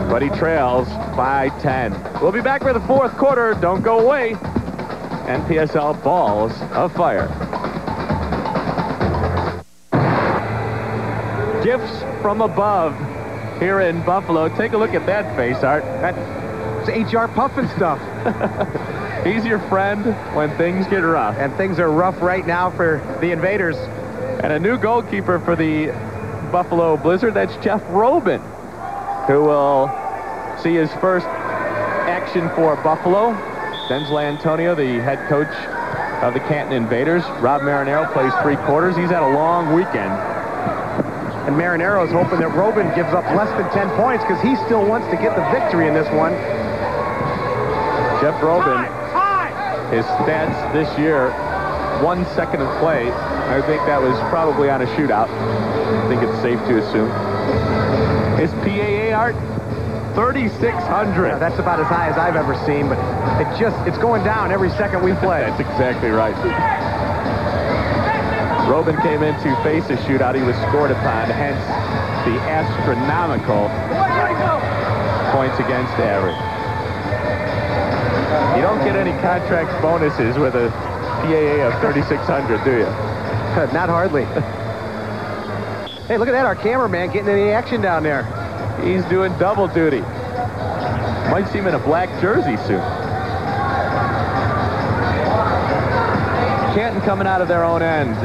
but he trails by 10. We'll be back for the fourth quarter. Don't go away. NPSL Balls of Fire. Gifts from above here in Buffalo. Take a look at that face, Art. That's HR Pufnstuf. [LAUGHS] He's your friend when things get rough. And things are rough right now for the Invaders. And a new goalkeeper for the Buffalo Blizzard, that's Jeff Robin, who will see his first action for Buffalo. Denzel Antonio, the head coach of the Canton Invaders. Rob Marinaro plays three quarters. He's had a long weekend. And Marinaro's hoping that Robin gives up less than 10 points because he still wants to get the victory in this one. Jeff Robin, his stats this year, one second of play. I think that was probably on a shootout. I think it's safe to assume. His PAA art, 3,600. Yeah, that's about as high as I've ever seen, but it just, it's going down every second we play. [LAUGHS] That's exactly right. Robin came in to face a shootout. He was scored upon, hence the astronomical points against average. You don't get any contract bonuses with a PAA of 3,600, do you? [LAUGHS] Not hardly. [LAUGHS] hey, look at that. Our cameraman getting in the action down there. He's doing double duty. Might see him in a black jersey soon. Canton coming out of their own end.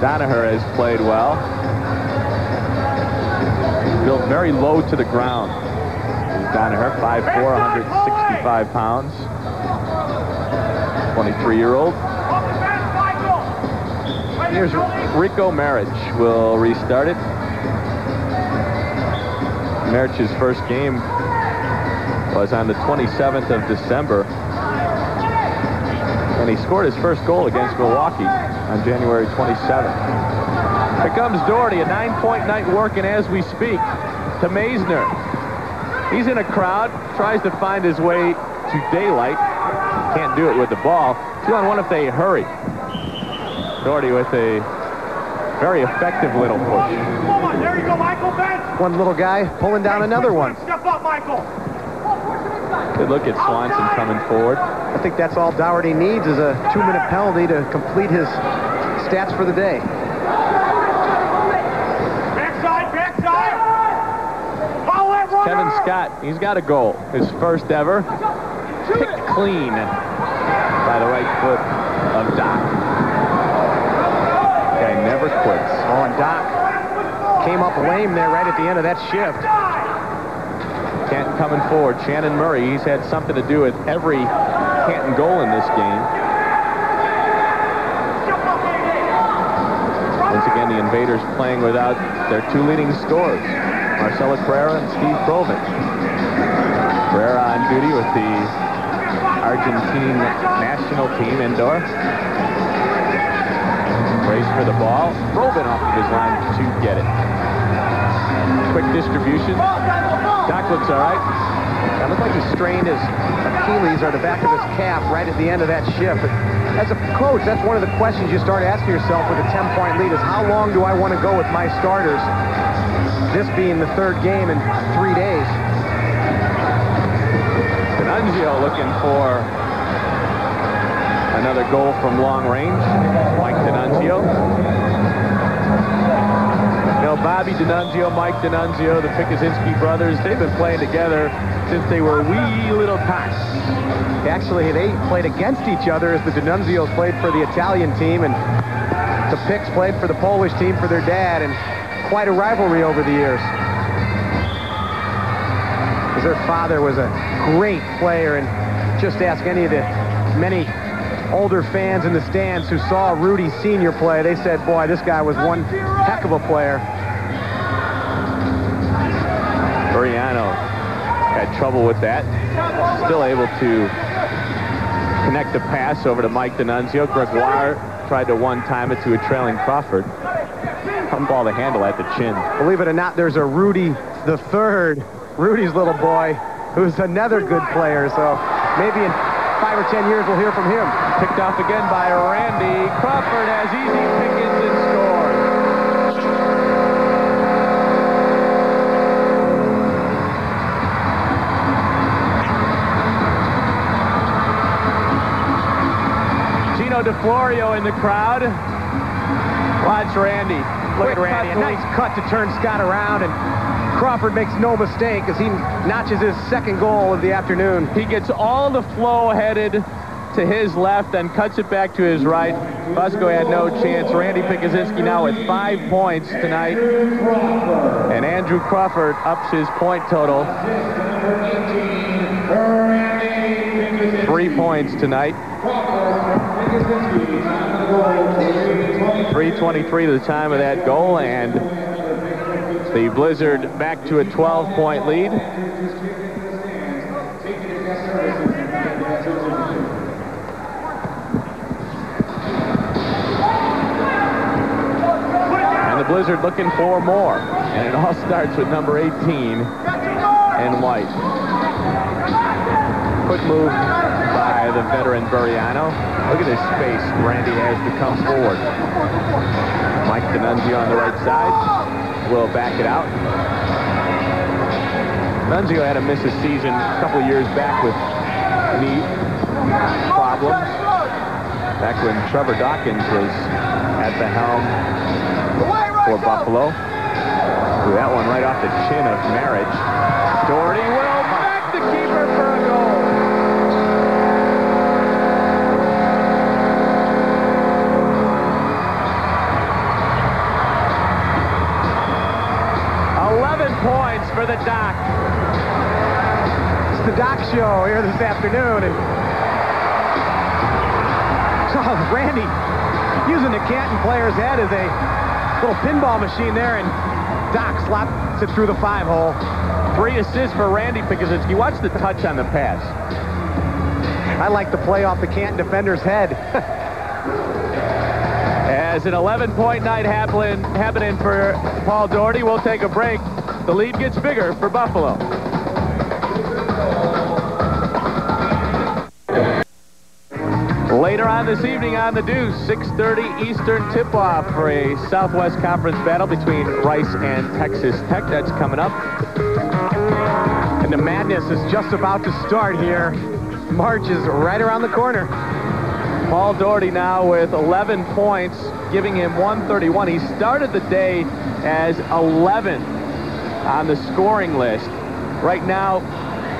Donaher has played well. Built very low to the ground. Donaher, 5'4", 165 pounds. 23-year-old. Here's Rico Marich will restart it. Marich's first game was on the 27th of December. And he scored his first goal against Milwaukee on January 27th. Here comes Dougherty, a nine-point night working as we speak to Maisner. He's in a crowd, tries to find his way to daylight. Can't do it with the ball. Two on one if they hurry. Dougherty with a very effective little push. Come on, there you go, Michael. Bench. One little guy pulling down another one. Step up, Michael. Good look at Swanson coming forward. I think that's all Dougherty needs is a two-minute penalty to complete his stats for the day. Backside, backside. Follow that runner. Kevin Scott, he's got a goal. His first ever. Picked clean by the right foot of Doc. Quits. Oh, and Doc came up lame there right at the end of that shift. Canton coming forward. Shannon Murray, he's had something to do with every Canton goal in this game. Once again, the Invaders playing without their two leading scorers, Marcelo Carrera and Steve Provan. Carrera on duty with the Argentine national team indoor. Race for the ball. Provan off of his line to get it. Quick distribution. Doc looks all right. It looked like he strained his Achilles or the back of his calf right at the end of that shift. But as a coach, that's one of the questions you start asking yourself with a 10-point lead is how long do I want to go with my starters? This being the third game in three days. D'Annunzio looking for another goal from long range. Mike D'Annunzio. You know, Bobby D'Annunzio, Mike D'Annunzio, the Pikuzinski brothers, they've been playing together since they were wee little tots. Actually, they played against each other as the D'Annunzios played for the Italian team and the Picks played for the Polish team for their dad and quite a rivalry over the years. Because their father was a great player and just ask any of the many older fans in the stands who saw Rudy Sr. play, they said, boy, this guy was one heck of a player. Buriano had trouble with that. Still able to connect the pass over to Mike D'Annunzio. Gregoire tried to one-time it to a trailing Crawford. Tough ball to handle at the chin. Believe it or not, there's a Rudy the third, Rudy's little boy, who's another good player. So maybe in five or ten years we'll hear from him. Picked off again by Randy. Crawford has easy pickings and scores. Gino DeFlorio in the crowd. Watch Randy. Look Quick at Randy, a nice cut to turn Scott around, and Crawford makes no mistake as he notches his second goal of the afternoon. He gets all the flow headed to his left and cuts it back to his right. Fusco had no chance. Randy Pikuzinski now with five points tonight. And Andrew Crawford ups his point total. Three points tonight. 323 to the time of that goal and the Blizzard back to a 12-point lead. Blizzard looking for more. And it all [LAUGHS] starts with number 18 and White. Quick move by the veteran Buriano. Look at this space Randy has to come forward. Mike D'Annunzio on the right side will back it out. Nunzio had to miss a season a couple years back with knee problems. Back when Trevor Dawkins was at the helm for Buffalo. Threw that one right off the chin of Marich. Dougherty will back the keeper for a goal. Eleven points for the Doc. It's the Doc Show here this afternoon. And [LAUGHS] oh, Randy using the Canton player's head as a little pinball machine there, and Doc slaps it through the five hole. Three assists for Randy Pikuzinski. Watch the touch on the pass. I like the play off the Canton defender's head. [LAUGHS] As an 11-point night happening for Paul Dougherty, we'll take a break. The lead gets bigger for Buffalo. Later on this evening on the Deuce, 6.30 Eastern tip-off for a Southwest Conference battle between Rice and Texas Tech. That's coming up. And the madness is just about to start here. March is right around the corner. Paul Dougherty now with 11 points, giving him 131. He started the day as 11 on the scoring list. Right now,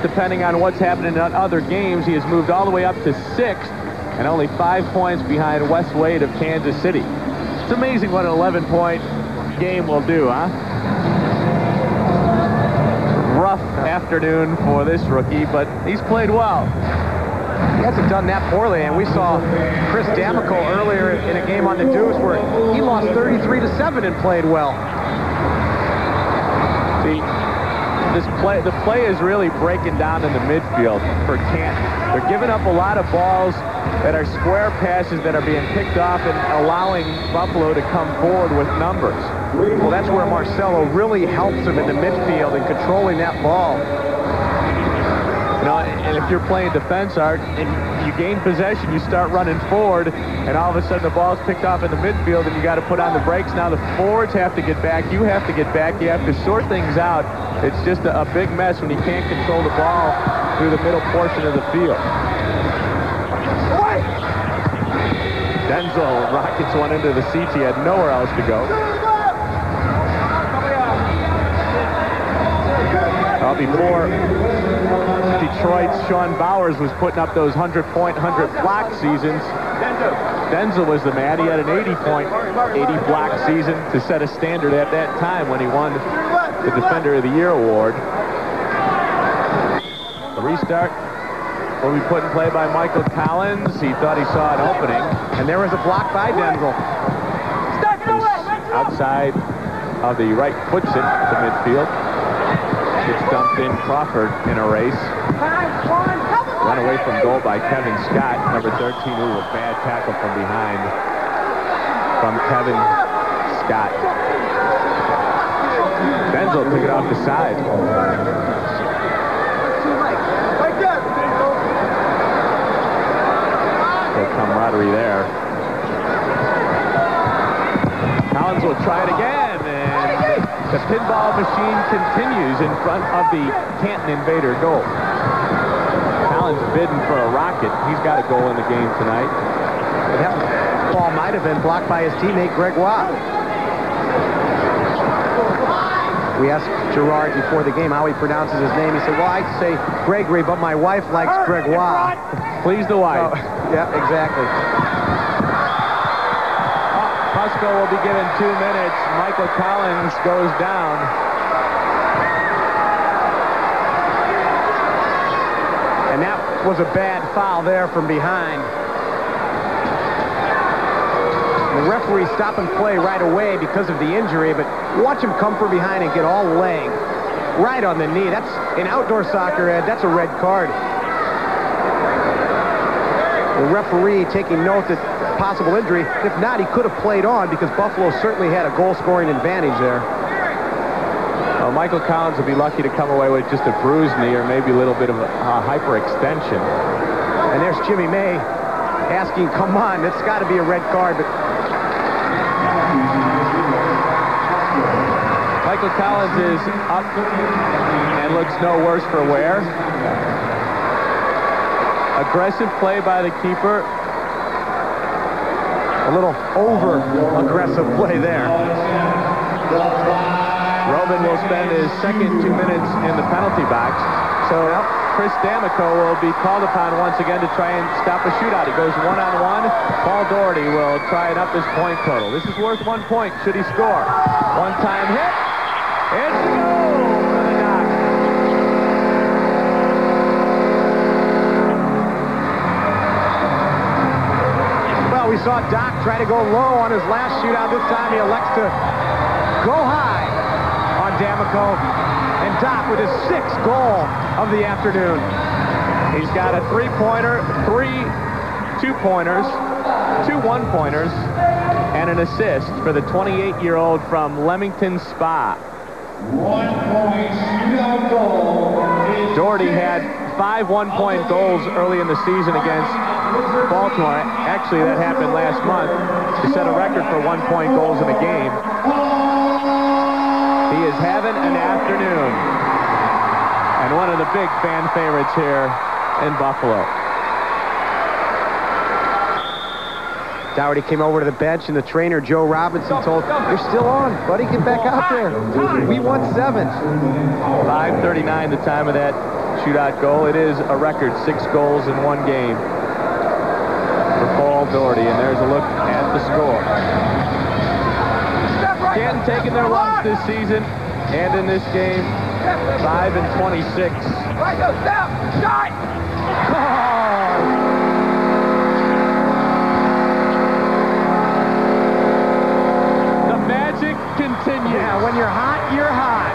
depending on what's happening in other games, he has moved all the way up to sixth and only five points behind Wes Wade of Kansas City. It's amazing what an 11-point game will do, huh? Rough afternoon for this rookie, but he's played well. He hasn't done that poorly, and we saw Chris D'Amico earlier in a game on the Deuce where he lost 33 to 7 and played well. This play, the play is really breaking down in the midfield for Canton. They're giving up a lot of balls that are square passes that are being picked off and allowing Buffalo to come forward with numbers. Well, that's where Marcelo really helps him in the midfield and controlling that ball. You know, and if you're playing defense, Art, and you gain possession, you start running forward, and all of a sudden the ball's picked off in the midfield, and you got to put on the brakes. Now the forwards have to get back. You have to get back. You have to sort things out. It's just a, a big mess when you can't control the ball through the middle portion of the field. Denzel rockets one into the seats. He had nowhere else to go. Uh, before Detroit's Sean Bowers was putting up those 100-point, 100-block seasons, Denzel was the man. He had an 80-point, 80-block season to set a standard at that time when he won the Defender of the Year award. The restart will be put in play by Michael Collins. He thought he saw an opening. And there was a block by Denzel. Outside of the right puts it to midfield. Gets dumped in Crawford in a race. Run away from goal by Kevin Scott, number 13, Ooh, a bad tackle from behind from Kevin Scott. Denzel took it off the side. Good camaraderie there. Collins will try it again, and the pinball machine continues in front of the Canton Invader goal. Collins bidding for a rocket. He's got a goal in the game tonight. That ball might have been blocked by his teammate Greg Gregoire. We asked Gerard before the game how he pronounces his name. He said, well, I'd say Gregory, but my wife likes Gregoire. [LAUGHS] Please the wife. So, yeah, exactly. Fusco will be given two minutes. Michael Collins goes down. And that was a bad foul there from behind. The referee stopped and play right away because of the injury, but watch him come from behind and get all leg right on the knee. That's in outdoor soccer, Ed. That's a red card. The referee taking note that possible injury. If not, he could have played on because Buffalo certainly had a goal-scoring advantage there. Michael Collins will be lucky to come away with just a bruised knee or maybe a little bit of a, a hyperextension. And there's Jimmy May asking, come on, it's got to be a red card, but Michael Collins is up and looks no worse for wear. Aggressive play by the keeper. a little over-aggressive play there. Robin will spend his second two minutes in the penalty box. So Chris D'Amico will be called upon once again to try and stop a shootout. He goes one-on-one. Paul Dougherty will try and up his point total. This is worth one point should he score. One-time hit. It's goal. Well, we saw Doc try to go low on his last shootout. This time he elects to go high on D'Amico. And Doc with his sixth goal of the afternoon. He's got a three-pointer, three two-pointers, two one-pointers, and an assist for the 28-year-old from Leamington Spa. Dougherty had five one-point goals early in the season against Baltimore. Actually, that happened last month to set a record for one-point goals in a game. He is having an afternoon. And one of the big fan favorites here in Buffalo. Dougherty came over to the bench, and the trainer, Joe Robinson, told, you're still on, buddy. Get back out there. We won seven. 5.39 the time of that shootout goal. It is a record, six goals in one game for Paul Dougherty. And there's a look at the score. Canton taking their lumps this season and in this game. 5 and 26. right The magic continues. Yeah, when you're hot, you're hot.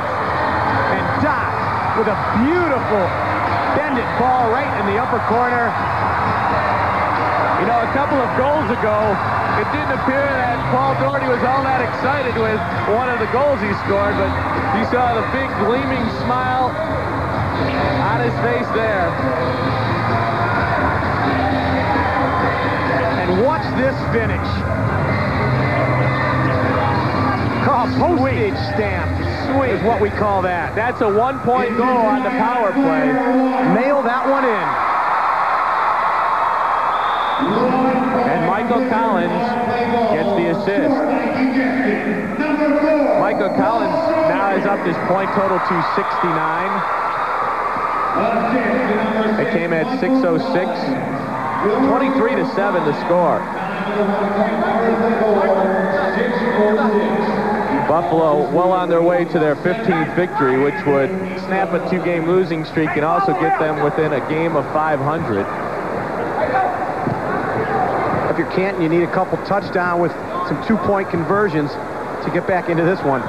And Doc with a beautiful bend it ball right in the upper corner. You know, a couple of goals ago, it didn't appear that Paul Dougherty was all that excited with one of the goals he scored, but you saw the big gleaming smile on his face there. And watch this finish. Oh, postage stamp. Sweet is what we call that. That's a one-point goal on the power play. Mail that one in. And Michael Collins Michael Collins now has up his point total to 69. It came at 606. 23 to 7 the score. Buffalo well on their way to their 15th victory, which would snap a two-game losing streak and also get them within a game of 500. If you're Canton, you need a couple touchdown with some two-point conversions to get back into this one.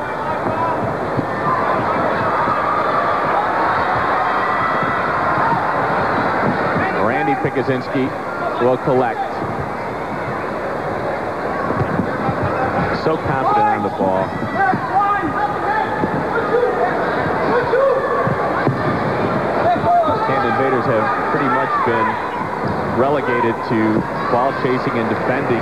Randy Pikuzinski will collect. So confident on the ball. Canton Invaders have pretty much been relegated to ball chasing and defending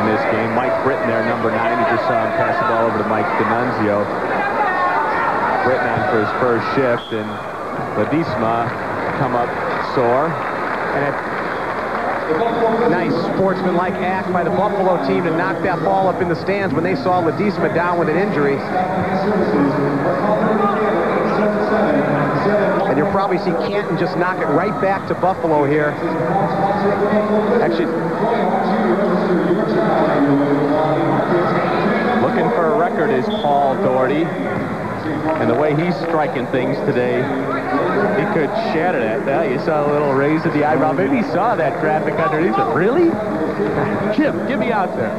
in this game. Mike Britton, their number nine, you just saw him pass the ball over to Mike D'Annunzio. Britton on for his first shift, and Ledesma come up sore. And a nice sportsmanlike act by the Buffalo team to knock that ball up in the stands when they saw Ledesma down with an injury. And you'll probably see Canton just knock it right back to Buffalo here. Actually, Looking for a record is Paul Dougherty. And the way he's striking things today, he could shatter that. Now you saw a little raise of the eyebrow. Maybe he saw that graphic underneath it. Really? Jim, get me out there.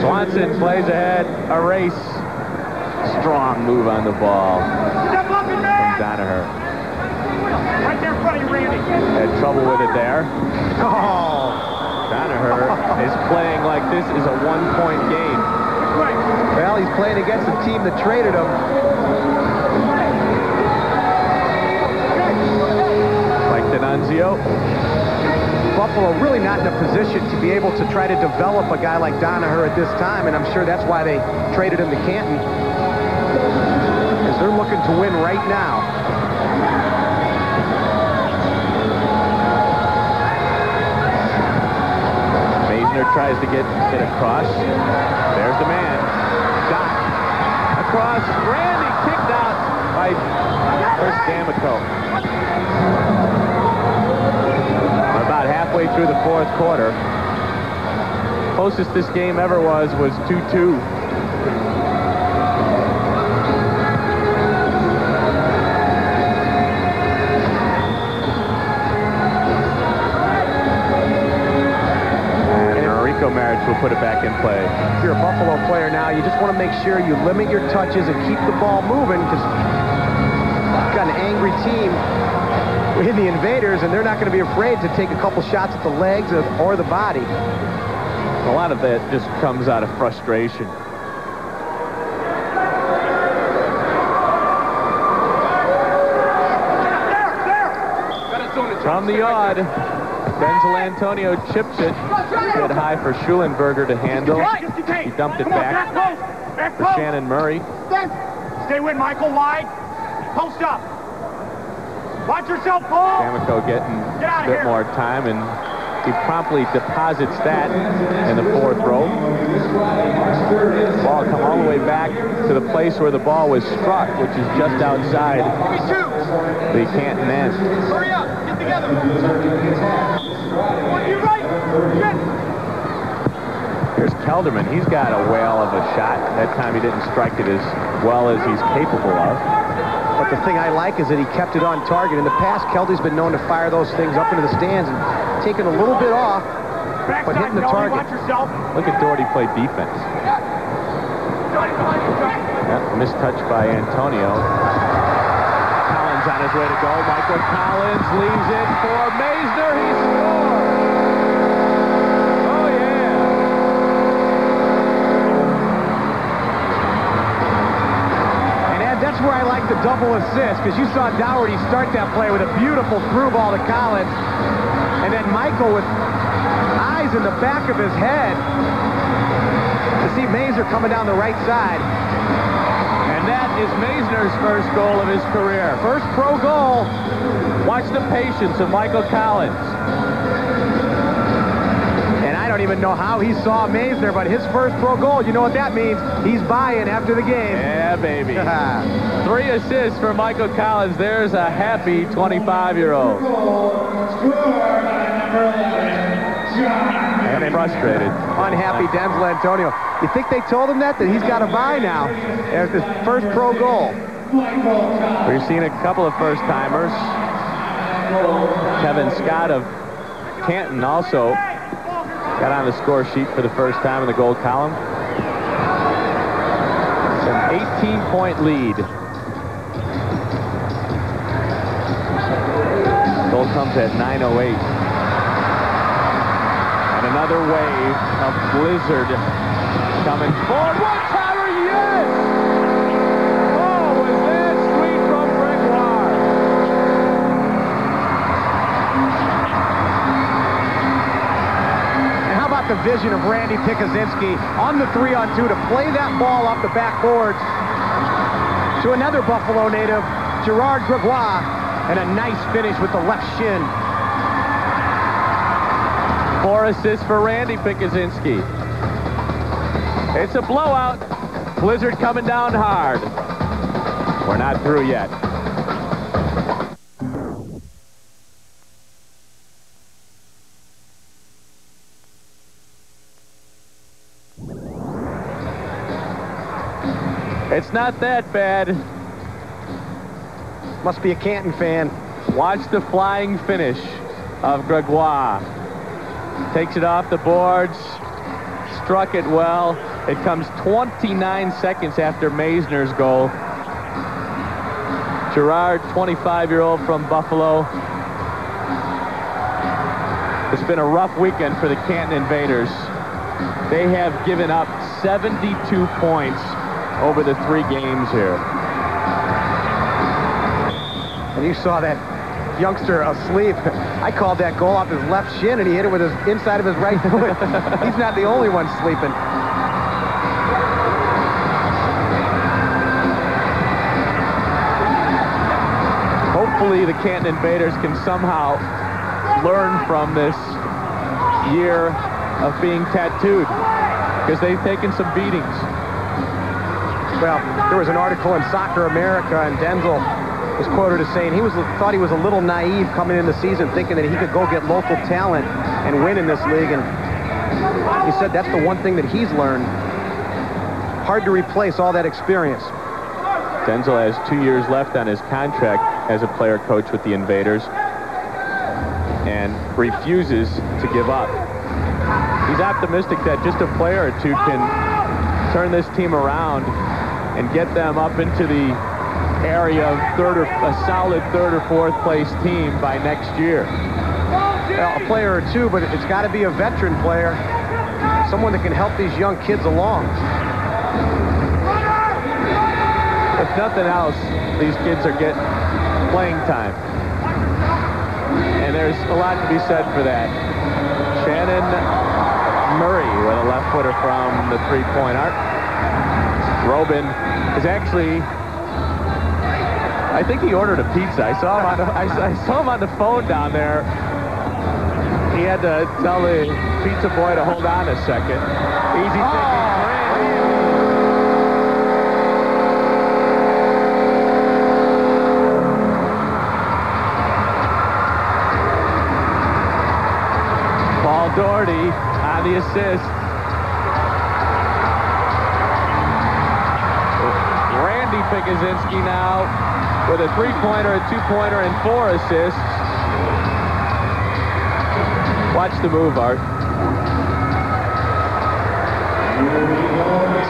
Swanson plays ahead, a race. Strong move on the ball from man! Danaher. Right there in front of you, Randy. Had trouble with it there. oh, Danaher is playing like this is a one-point game. Well, he's playing against the team that traded him. Like D'Annunzio. Buffalo really not in a position to be able to try to develop a guy like Donaher at this time, and I'm sure that's why they traded him to Canton. Because they're looking to win right now. Tries to get it across. There's the man. Dot. Across. Randy kicked out by Chris D'Amico. About halfway through the fourth quarter. Closest this game ever was was 2-2. Will put it back in play. If you're a Buffalo player now, you just want to make sure you limit your touches and keep the ball moving because you've got an angry team in the invaders, and they're not going to be afraid to take a couple shots at the legs or- or the body. A lot of that just comes out of frustration. From the yard, Denzel Antonio chips it. Hit high for Schulenberger to handle. He dumped it back back close. Back for. Shannon Murray. Stay with Michael wide. Post up. Watch yourself, Paul. D'Amico getting Get a bit more time, and he promptly deposits that in the fourth row. Ball come all the way back to the place where the ball was struck, which is just outside the Canton end. Hurry up. Get together. On. Here's Kelderman. He's got a whale of a shot. That time he didn't strike it as well as he's capable of. But the thing I like is that he kept it on target. In the past, Keldy's been known to fire those things up into the stands and taking a little bit off. Backside, hitting the Kelly, target. Watch yourself. Look at Dougherty play defense. Yep, missed touch by Antonio. Collins on his way to go. Michael Collins leaves it for Maisner. He scores! Oh, yeah. And Ed, that's where I like the double assist because you saw Dougherty start that play with a beautiful through ball to Collins. And then Michael with eyes in the back of his head to see Mazer coming down the right side. And that is Maisner's first goal of his career. First pro goal. Watch the patience of Michael Collins. And I don't even know how he saw Mazer, but his first pro goal, you know what that means? He's buying after the game. Baby. [LAUGHS] Three assists for Michael Collins. There's a happy 25-year-old. And frustrated. Unhappy Denzel Antonio. You think they told him that? That he's got to buy now after his first pro goal. We've seen a couple of first-timers. Kevin Scott of Canton also got on the score sheet for the first time in the gold column. An 18-point lead. Goal comes at 9.08. And another wave of blizzard coming forward. The vision of Randy Pikuzinski on the three-on-two to play that ball off the backboards to another Buffalo native, Gerard Gregoire, and a nice finish with the left shin. Four assists for Randy Pikuzinski. It's a blowout. Blizzard coming down hard. We're not through yet. It's not that bad. Must be a Canton fan. Watch the flying finish of Gregoire. Takes it off the boards. Struck it well. It comes 29 seconds after Maisner's goal. Gerard, 25-year-old from Buffalo. It's been a rough weekend for the Canton Invaders. They have given up 72 points over the three games here. And you saw that youngster asleep. [LAUGHS] I called that goal off his left shin, and he hit it with his inside of his right [LAUGHS] foot. He's not the only one sleeping. Hopefully the Canton Invaders can somehow learn from this year of being tattooed because they've taken some beatings. Well, there was an article in Soccer America, and Denzel was quoted as saying he was thought he was a little naive coming in the season, thinking that he could go get local talent and win in this league. And he said that's the one thing that he's learned. Hard to replace all that experience. Denzel has two years left on his contract as a player coach with the Invaders and refuses to give up. He's optimistic that just a player or two can turn this team around and get them up into the area of third or a solid third or fourth place team by next year. Well, a player or two, but it's got to be a veteran player, someone that can help these young kids along. If nothing else, these kids are getting playing time. And there's a lot to be said for that. Shannon Murray with a left footer from the three-point arc. Robin is actually, I think he ordered a pizza. I saw him on the, I, I saw him on the phone down there. He had to tell the pizza boy to hold on a second. Easy oh. thinking. Paul Dougherty on the assist. Pikuzinski now with a three-pointer, a two-pointer, and four assists. Watch the move, Art.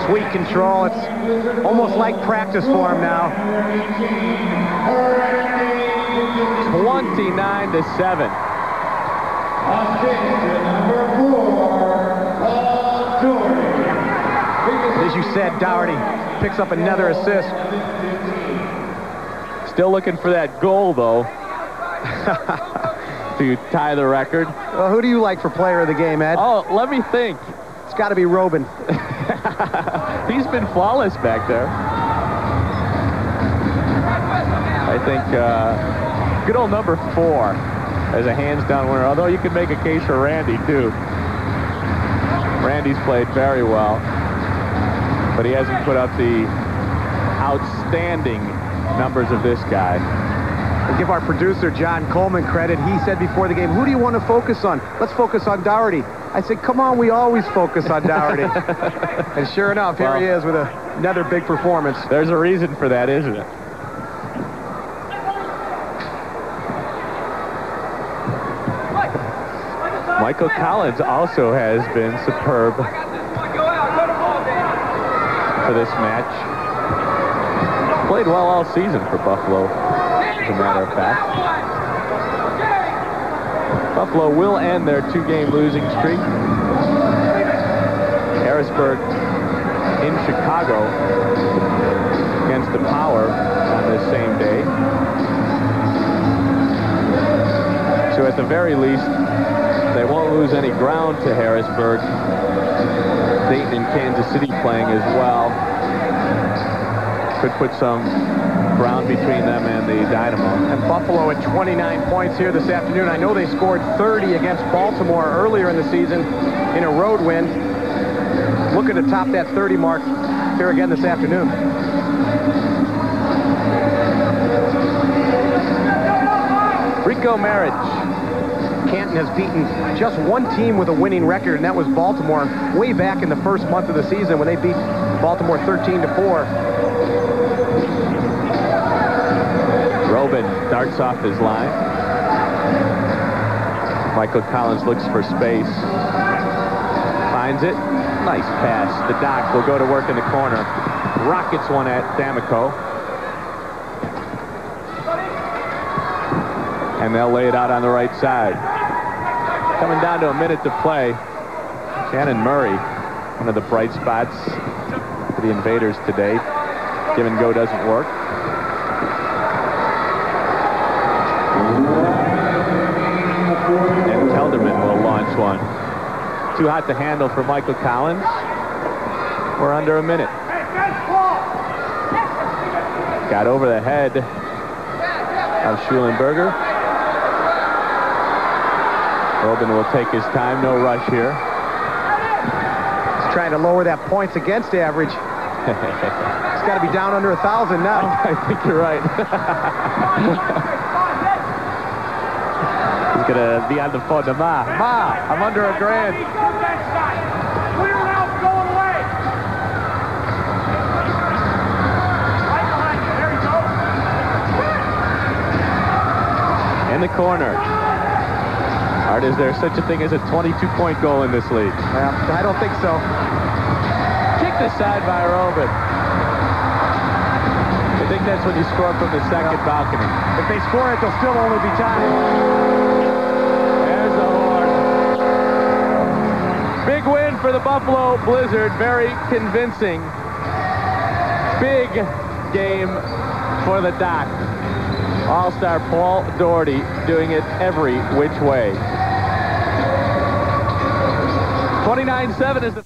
Sweet control. It's almost like practice for him now. 29 to 7. As you said, Dougherty picks up another assist. Still looking for that goal, though, [LAUGHS] to tie the record. Well, who do you like for player of the game, Ed? Oh, let me think. It's got to be Robin. [LAUGHS] He's been flawless back there. I think uh, good old number four as a hands-down winner, although you could make a case for Randy, too. Randy's played very well, but he hasn't put up the outstanding numbers of this guy. I'll give our producer, John Coleman, credit. He said before the game, who do you want to focus on? Let's focus on Dougherty. I said, come on, we always focus on Dougherty. [LAUGHS] and sure enough, here Well- he is with a, another big performance. There's a reason for that, isn't it? Michael Collins also has been superb for this match. Played well all season for Buffalo, as a matter of fact. Buffalo will end their two-game losing streak. Harrisburg in Chicago against the Power on this same day. So at the very least, they won't lose any ground to Harrisburg. Dayton and Kansas City playing as well. Could put some ground between them and the Dynamo. And Buffalo at 29 points here this afternoon. I know they scored 30 against Baltimore earlier in the season in a road win. Looking to top that 30 mark here again this afternoon. Rico Marich. Canton has beaten just one team with a winning record, and that was Baltimore way back in the first month of the season when they beat Baltimore 13 to 4. Robin darts off his line. Michael Collins looks for space. Finds it. Nice pass. The Doc will go to work in the corner. Rockets one at D'Amico. And they'll lay it out on the right side. Coming down to a minute to play. Shannon Murray, one of the bright spots for the Invaders today. Give and go doesn't work. And Kelderman will launch one. Too hot to handle for Michael Collins. We're under a minute. Got over the head of Schulenberger. Robin will take his time, no rush here. He's trying to lower that points against average. [LAUGHS] He's got to be down under a thousand now. [LAUGHS] I think you're right. [LAUGHS] He's going to be on the phone to Ma. Ma, I'm under a grand. Clear out, going away. Right behind you. There you go. In the corner. Art, is there such a thing as a 22-point goal in this league? Yeah, I don't think so. Kick the side by Robin. I think that's when you score from the second balcony. If they score it, they'll still only be tied. There's the horn. Big win for the Buffalo Blizzard. Very convincing. Big game for the Doc. All-star Paul Dougherty doing it every which way. 29-7 is the...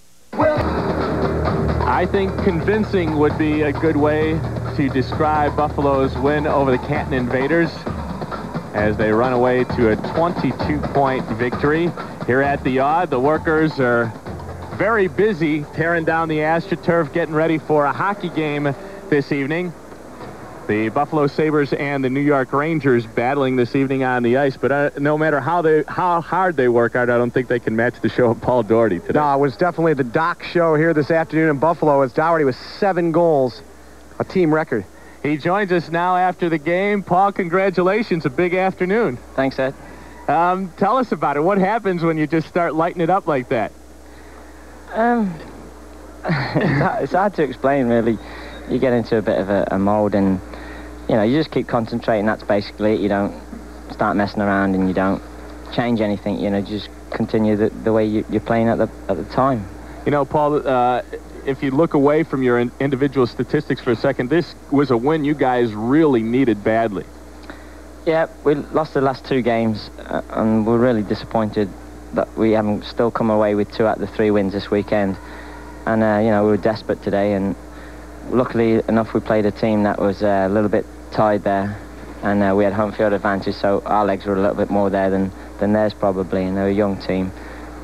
I think convincing would be a good way to describe Buffalo's win over the Canton Invaders as they run away to a 22-point victory. Here at the Aud, the workers are very busy tearing down the AstroTurf, getting ready for a hockey game this evening. The Buffalo Sabres and the New York Rangers battling this evening on the ice, but uh, no matter how they how hard they work out, I don't think they can match the show of Paul Dougherty today. No, it was definitely the Doc show here this afternoon in Buffalo as Dougherty with seven goals, a team record. He joins us now after the game. Paul, congratulations, a big afternoon. Thanks, Ed. Um, tell us about it. What happens when you just start lighting it up like that? Um, [LAUGHS] it's, hard, it's hard to explain, really. You get into a bit of a, a mold, and you know, you just keep concentrating. That's basically it. You don't start messing around, and you don't change anything. You know, just continue the, the way you, you're playing at the at the time. You know, Paul, uh, if you look away from your in- individual statistics for a second, this was a win you guys really needed badly. Yeah, we lost the last two games, uh, and we're really disappointed that we haven't still come away with two out of the three wins this weekend. And uh, you know, we were desperate today, and luckily enough, we played a team that was uh, a little bit tied there, and uh, we had home field advantage, so our legs were a little bit more there than than theirs probably, and they were a young team.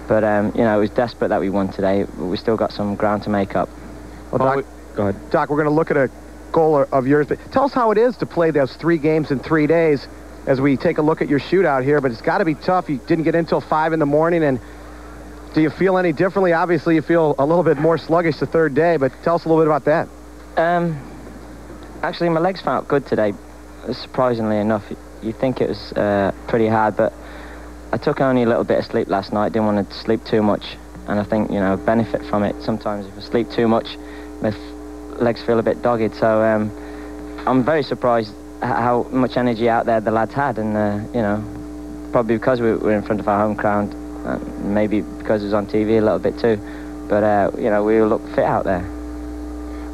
But um, you know, it was desperate that we won today. But we still got some ground to make up. Well, Paul, Doc, go ahead. Doc, we're going to look at a goal of yours, but tell us how it is to play those three games in three days as we take a look at your shootout here. But it's got to be tough. You didn't get in until 5 in the morning, and do you feel any differently? Obviously, you feel a little bit more sluggish the third day, but tell us a little bit about that. Um, actually, my legs felt good today. Surprisingly enough, you'd think it was uh, pretty hard, but I took only a little bit of sleep last night. Didn't want to sleep too much, and I think you know benefit from it. Sometimes if I sleep too much, my legs feel a bit dogged. So um, I'm very surprised how much energy out there the lads had, and uh, you know probably because we were in front of our home crowd, maybe because it was on TV a little bit too. But uh, you know we look fit out there.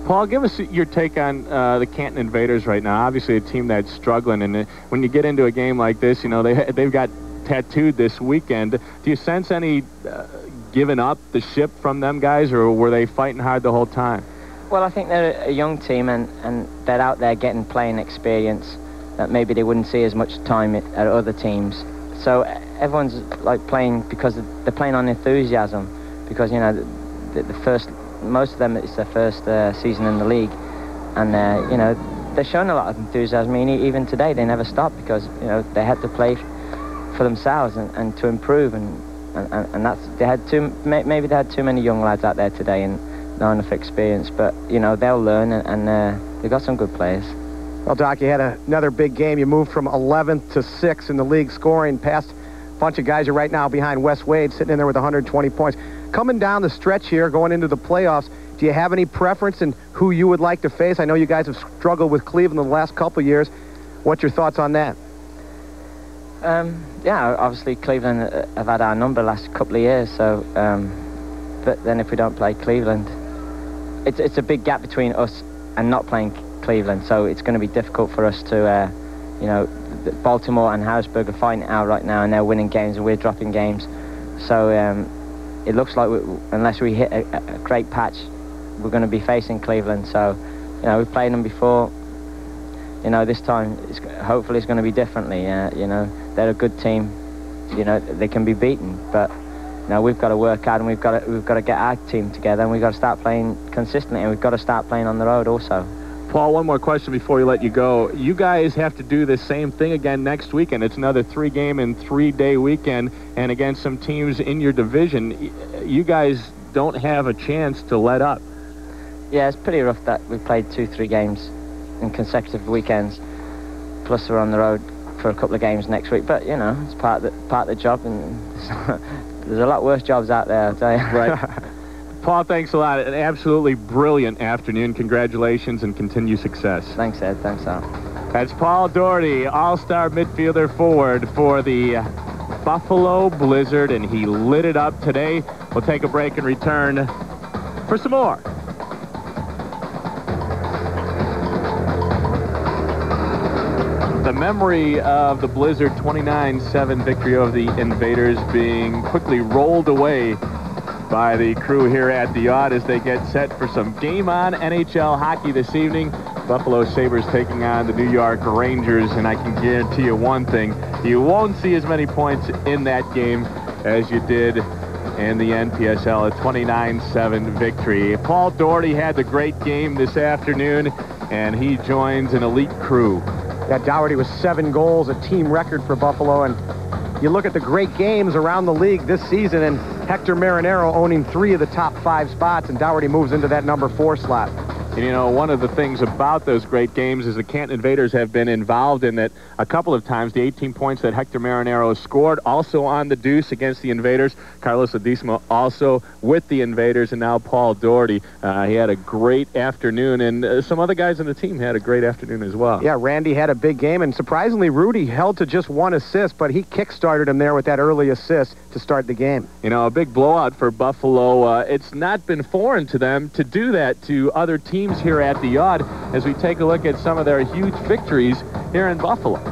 Paul, give us your take on uh, the Canton Invaders right now. Obviously, a team that's struggling, and uh, when you get into a game like this, you know they they've got tattooed this weekend. Do you sense any uh, giving up the ship from them guys, or were they fighting hard the whole time? Well, I think they're a young team and, and they're out there getting playing experience that maybe they wouldn't see as much time at other teams. So everyone's like playing because they're playing on enthusiasm because you know the, the first most of them it's their first uh, season in the league and uh, you know they're showing a lot of enthusiasm. I mean, even today they never stopped because you know they had to play for themselves and, and to improve and, and, and that's they had too maybe they had too many young lads out there today and not enough experience but you know they'll learn and, and uh, they've got some good players Well, Doc, you had a, another big game. You moved from 11th to 6th in the league scoring, past a bunch of guys are right now behind Wes Wade, sitting in there with 120 points. Coming down the stretch here, going into the playoffs, do you have any preference in who you would like to face? I know you guys have struggled with Cleveland the last couple of years. What's your thoughts on that? Um, yeah, obviously Cleveland uh, have had our number last couple of years, so. Um, but then if we don't play Cleveland, it's it's a big gap between us and not playing Cleveland. So it's going to be difficult for us to, uh, you know, Baltimore and Harrisburg are fighting out right now, and they're winning games, and we're dropping games. So um, it looks like we, unless we hit a, a, great patch, we're going to be facing Cleveland. So, you know, we've played them before. You know, this time, it's, hopefully it's going to be differently. Uh, you know, they're a good team. You know, they can be beaten, but you know, we've got to work hard and we've got to, we've got to get our team together and we've got to start playing consistently and we've got to start playing on the road also. Paul, one more question before we let you go. You guys have to do the same thing again next weekend. It's another three-game and three-day weekend, and against some teams in your division. You guys don't have a chance to let up. Yeah, it's pretty rough that we played two, three games in consecutive weekends. Plus, we're on the road for a couple of games next week. But you know, it's part of the part of the job, and [LAUGHS] there's a lot worse jobs out there, I'll tell you. Right. [LAUGHS] Paul, thanks a lot. An absolutely brilliant afternoon. Congratulations and continue success. Thanks, Ed. Thanks, Al. That's Paul Dougherty, all-star midfielder forward for the Buffalo Blizzard, and he lit it up today. We'll take a break and return for some more. The memory of the Blizzard 29-7 victory over the Invaders being quickly rolled away by the crew here at the Aud as they get set for some game-on NHL hockey this evening. Buffalo Sabres taking on the New York Rangers, and I can guarantee you one thing, you won't see as many points in that game as you did in the NPSL, a 29-7 victory. Paul Dougherty had the great game this afternoon, and he joins an elite crew. Yeah, Dougherty was seven goals, a team record for Buffalo. And you look at the great games around the league this season, and Hector Marinaro owning three of the top five spots, and Dougherty moves into that number four slot. And, you know, one of the things about those great games is the Canton Invaders have been involved in that a couple of times. The 18 points that Hector Marinaro scored, also on the deuce against the Invaders. Carlos Ledesma also with the Invaders, and now Paul Dougherty. Uh, he had a great afternoon, and uh, some other guys on the team had a great afternoon as well. Yeah, Randy had a big game, and surprisingly, Rudy held to just one assist, but he kick-started him there with that early assist to start the game. You know, a big blowout for Buffalo. Uh, it's not been foreign to them to do that to other teams teams here at the Aud as we take a look at some of their huge victories here in Buffalo.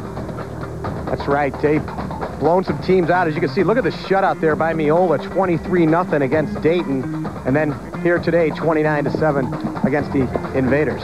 That's right. They've blown some teams out. As you can see, look at the shutout there by Meola, 23-0 against Dayton. And then here today, 29-7 against the Invaders.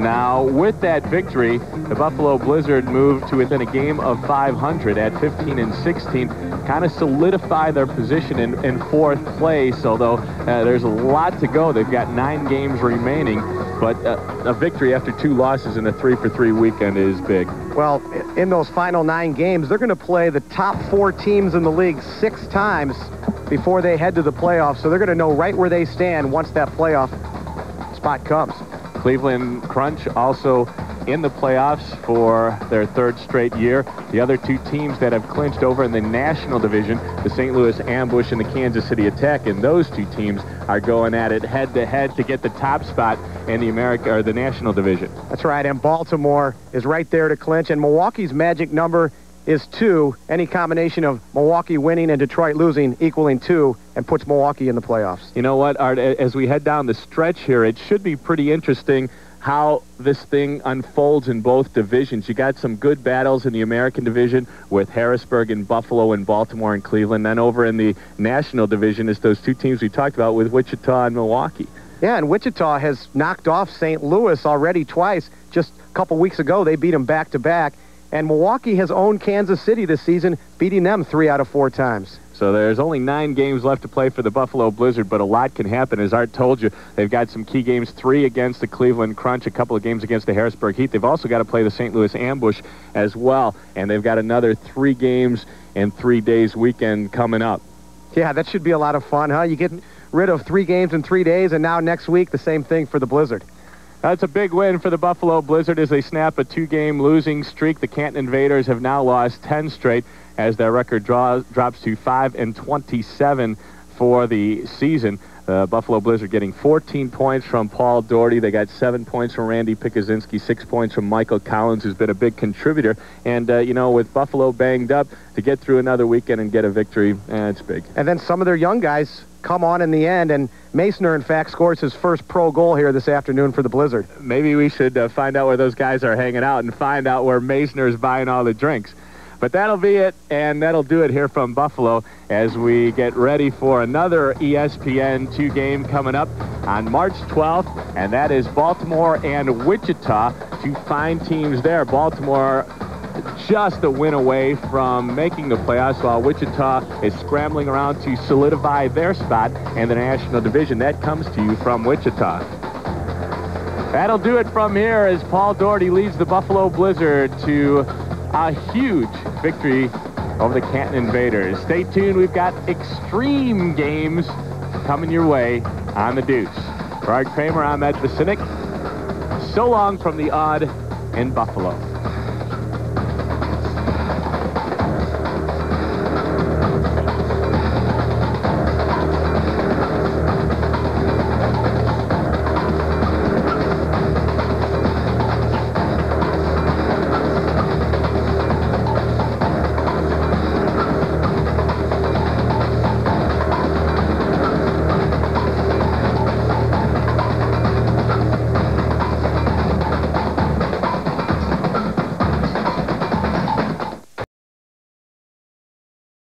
Now, with that victory, the Buffalo Blizzard moved to within a game of 500 at 15 and 16, kind of solidify their position in, in fourth place, although uh, there's a lot to go. They've got nine games remaining, but uh, a victory after two losses in a three-for-three weekend is big. Well, in those final nine games, they're going to play the top four teams in the league six times before they head to the playoffs, so they're going to know right where they stand once that playoff spot comes. Cleveland Crunch also in the playoffs for their third straight year. The other two teams that have clinched over in the National Division, the St. Louis Ambush and the Kansas City Attack, and those two teams are going at it head-to-head -to, -head to get the top spot in the America or the National Division. That's right, and Baltimore is right there to clinch, and Milwaukee's magic number is two, any combination of Milwaukee winning and Detroit losing equaling two, and puts Milwaukee in the playoffs. You know what, Art, as we head down the stretch here, it should be pretty interesting how this thing unfolds in both divisions. You got some good battles in the American division with Harrisburg and Buffalo and Baltimore and Cleveland. Then over in the National division is those two teams we talked about with Wichita and Milwaukee. Yeah, and Wichita has knocked off St. Louis already twice. Just a couple weeks ago, they beat them back-to-back. And Milwaukee has owned Kansas City this season, beating them three out of four times. So there's only nine games left to play for the Buffalo Blizzard, but a lot can happen. As Art told you, they've got some key games, three against the Cleveland Crunch, a couple of games against the Harrisburg Heat. They've also got to play the St. Louis Ambush as well, and they've got another three games and three days weekend coming up. Yeah, that should be a lot of fun, huh? You get rid of three games in three days, and now next week, the same thing for the Blizzard. That's a big win for the Buffalo Blizzard as they snap a two-game losing streak. The Canton Invaders have now lost 10 straight as their record draws, drops to 5 and 27 for the season. The Buffalo Blizzard getting 14 points from Paul Dougherty. They got seven points from Randy Pikuzinski, six points from Michael Collins, who's been a big contributor. And, uh, you know, with Buffalo banged up, to get through another weekend and get a victory, eh, it's big. And then some of their young guys come on in the end, and Masner, in fact, scores his first pro goal here this afternoon for the Blizzard. Maybe we should uh, find out where those guys are hanging out and find out where Masner is buying all the drinks. But that'll be it, and that'll do it here from Buffalo as we get ready for another ESPN 2 game coming up on March 12th, and that is Baltimore and Wichita to find teams there. Baltimore just a win away from making the playoffs while Wichita is scrambling around to solidify their spot in the National Division. That comes to you from Wichita. That'll do it from here as Paul Dougherty leads the Buffalo Blizzard to a huge victory over the Canton Invaders. Stay tuned. We've got extreme games coming your way on the Deuce. For Kramer, I'm Ed Vicinic. So long from the Aud in Buffalo.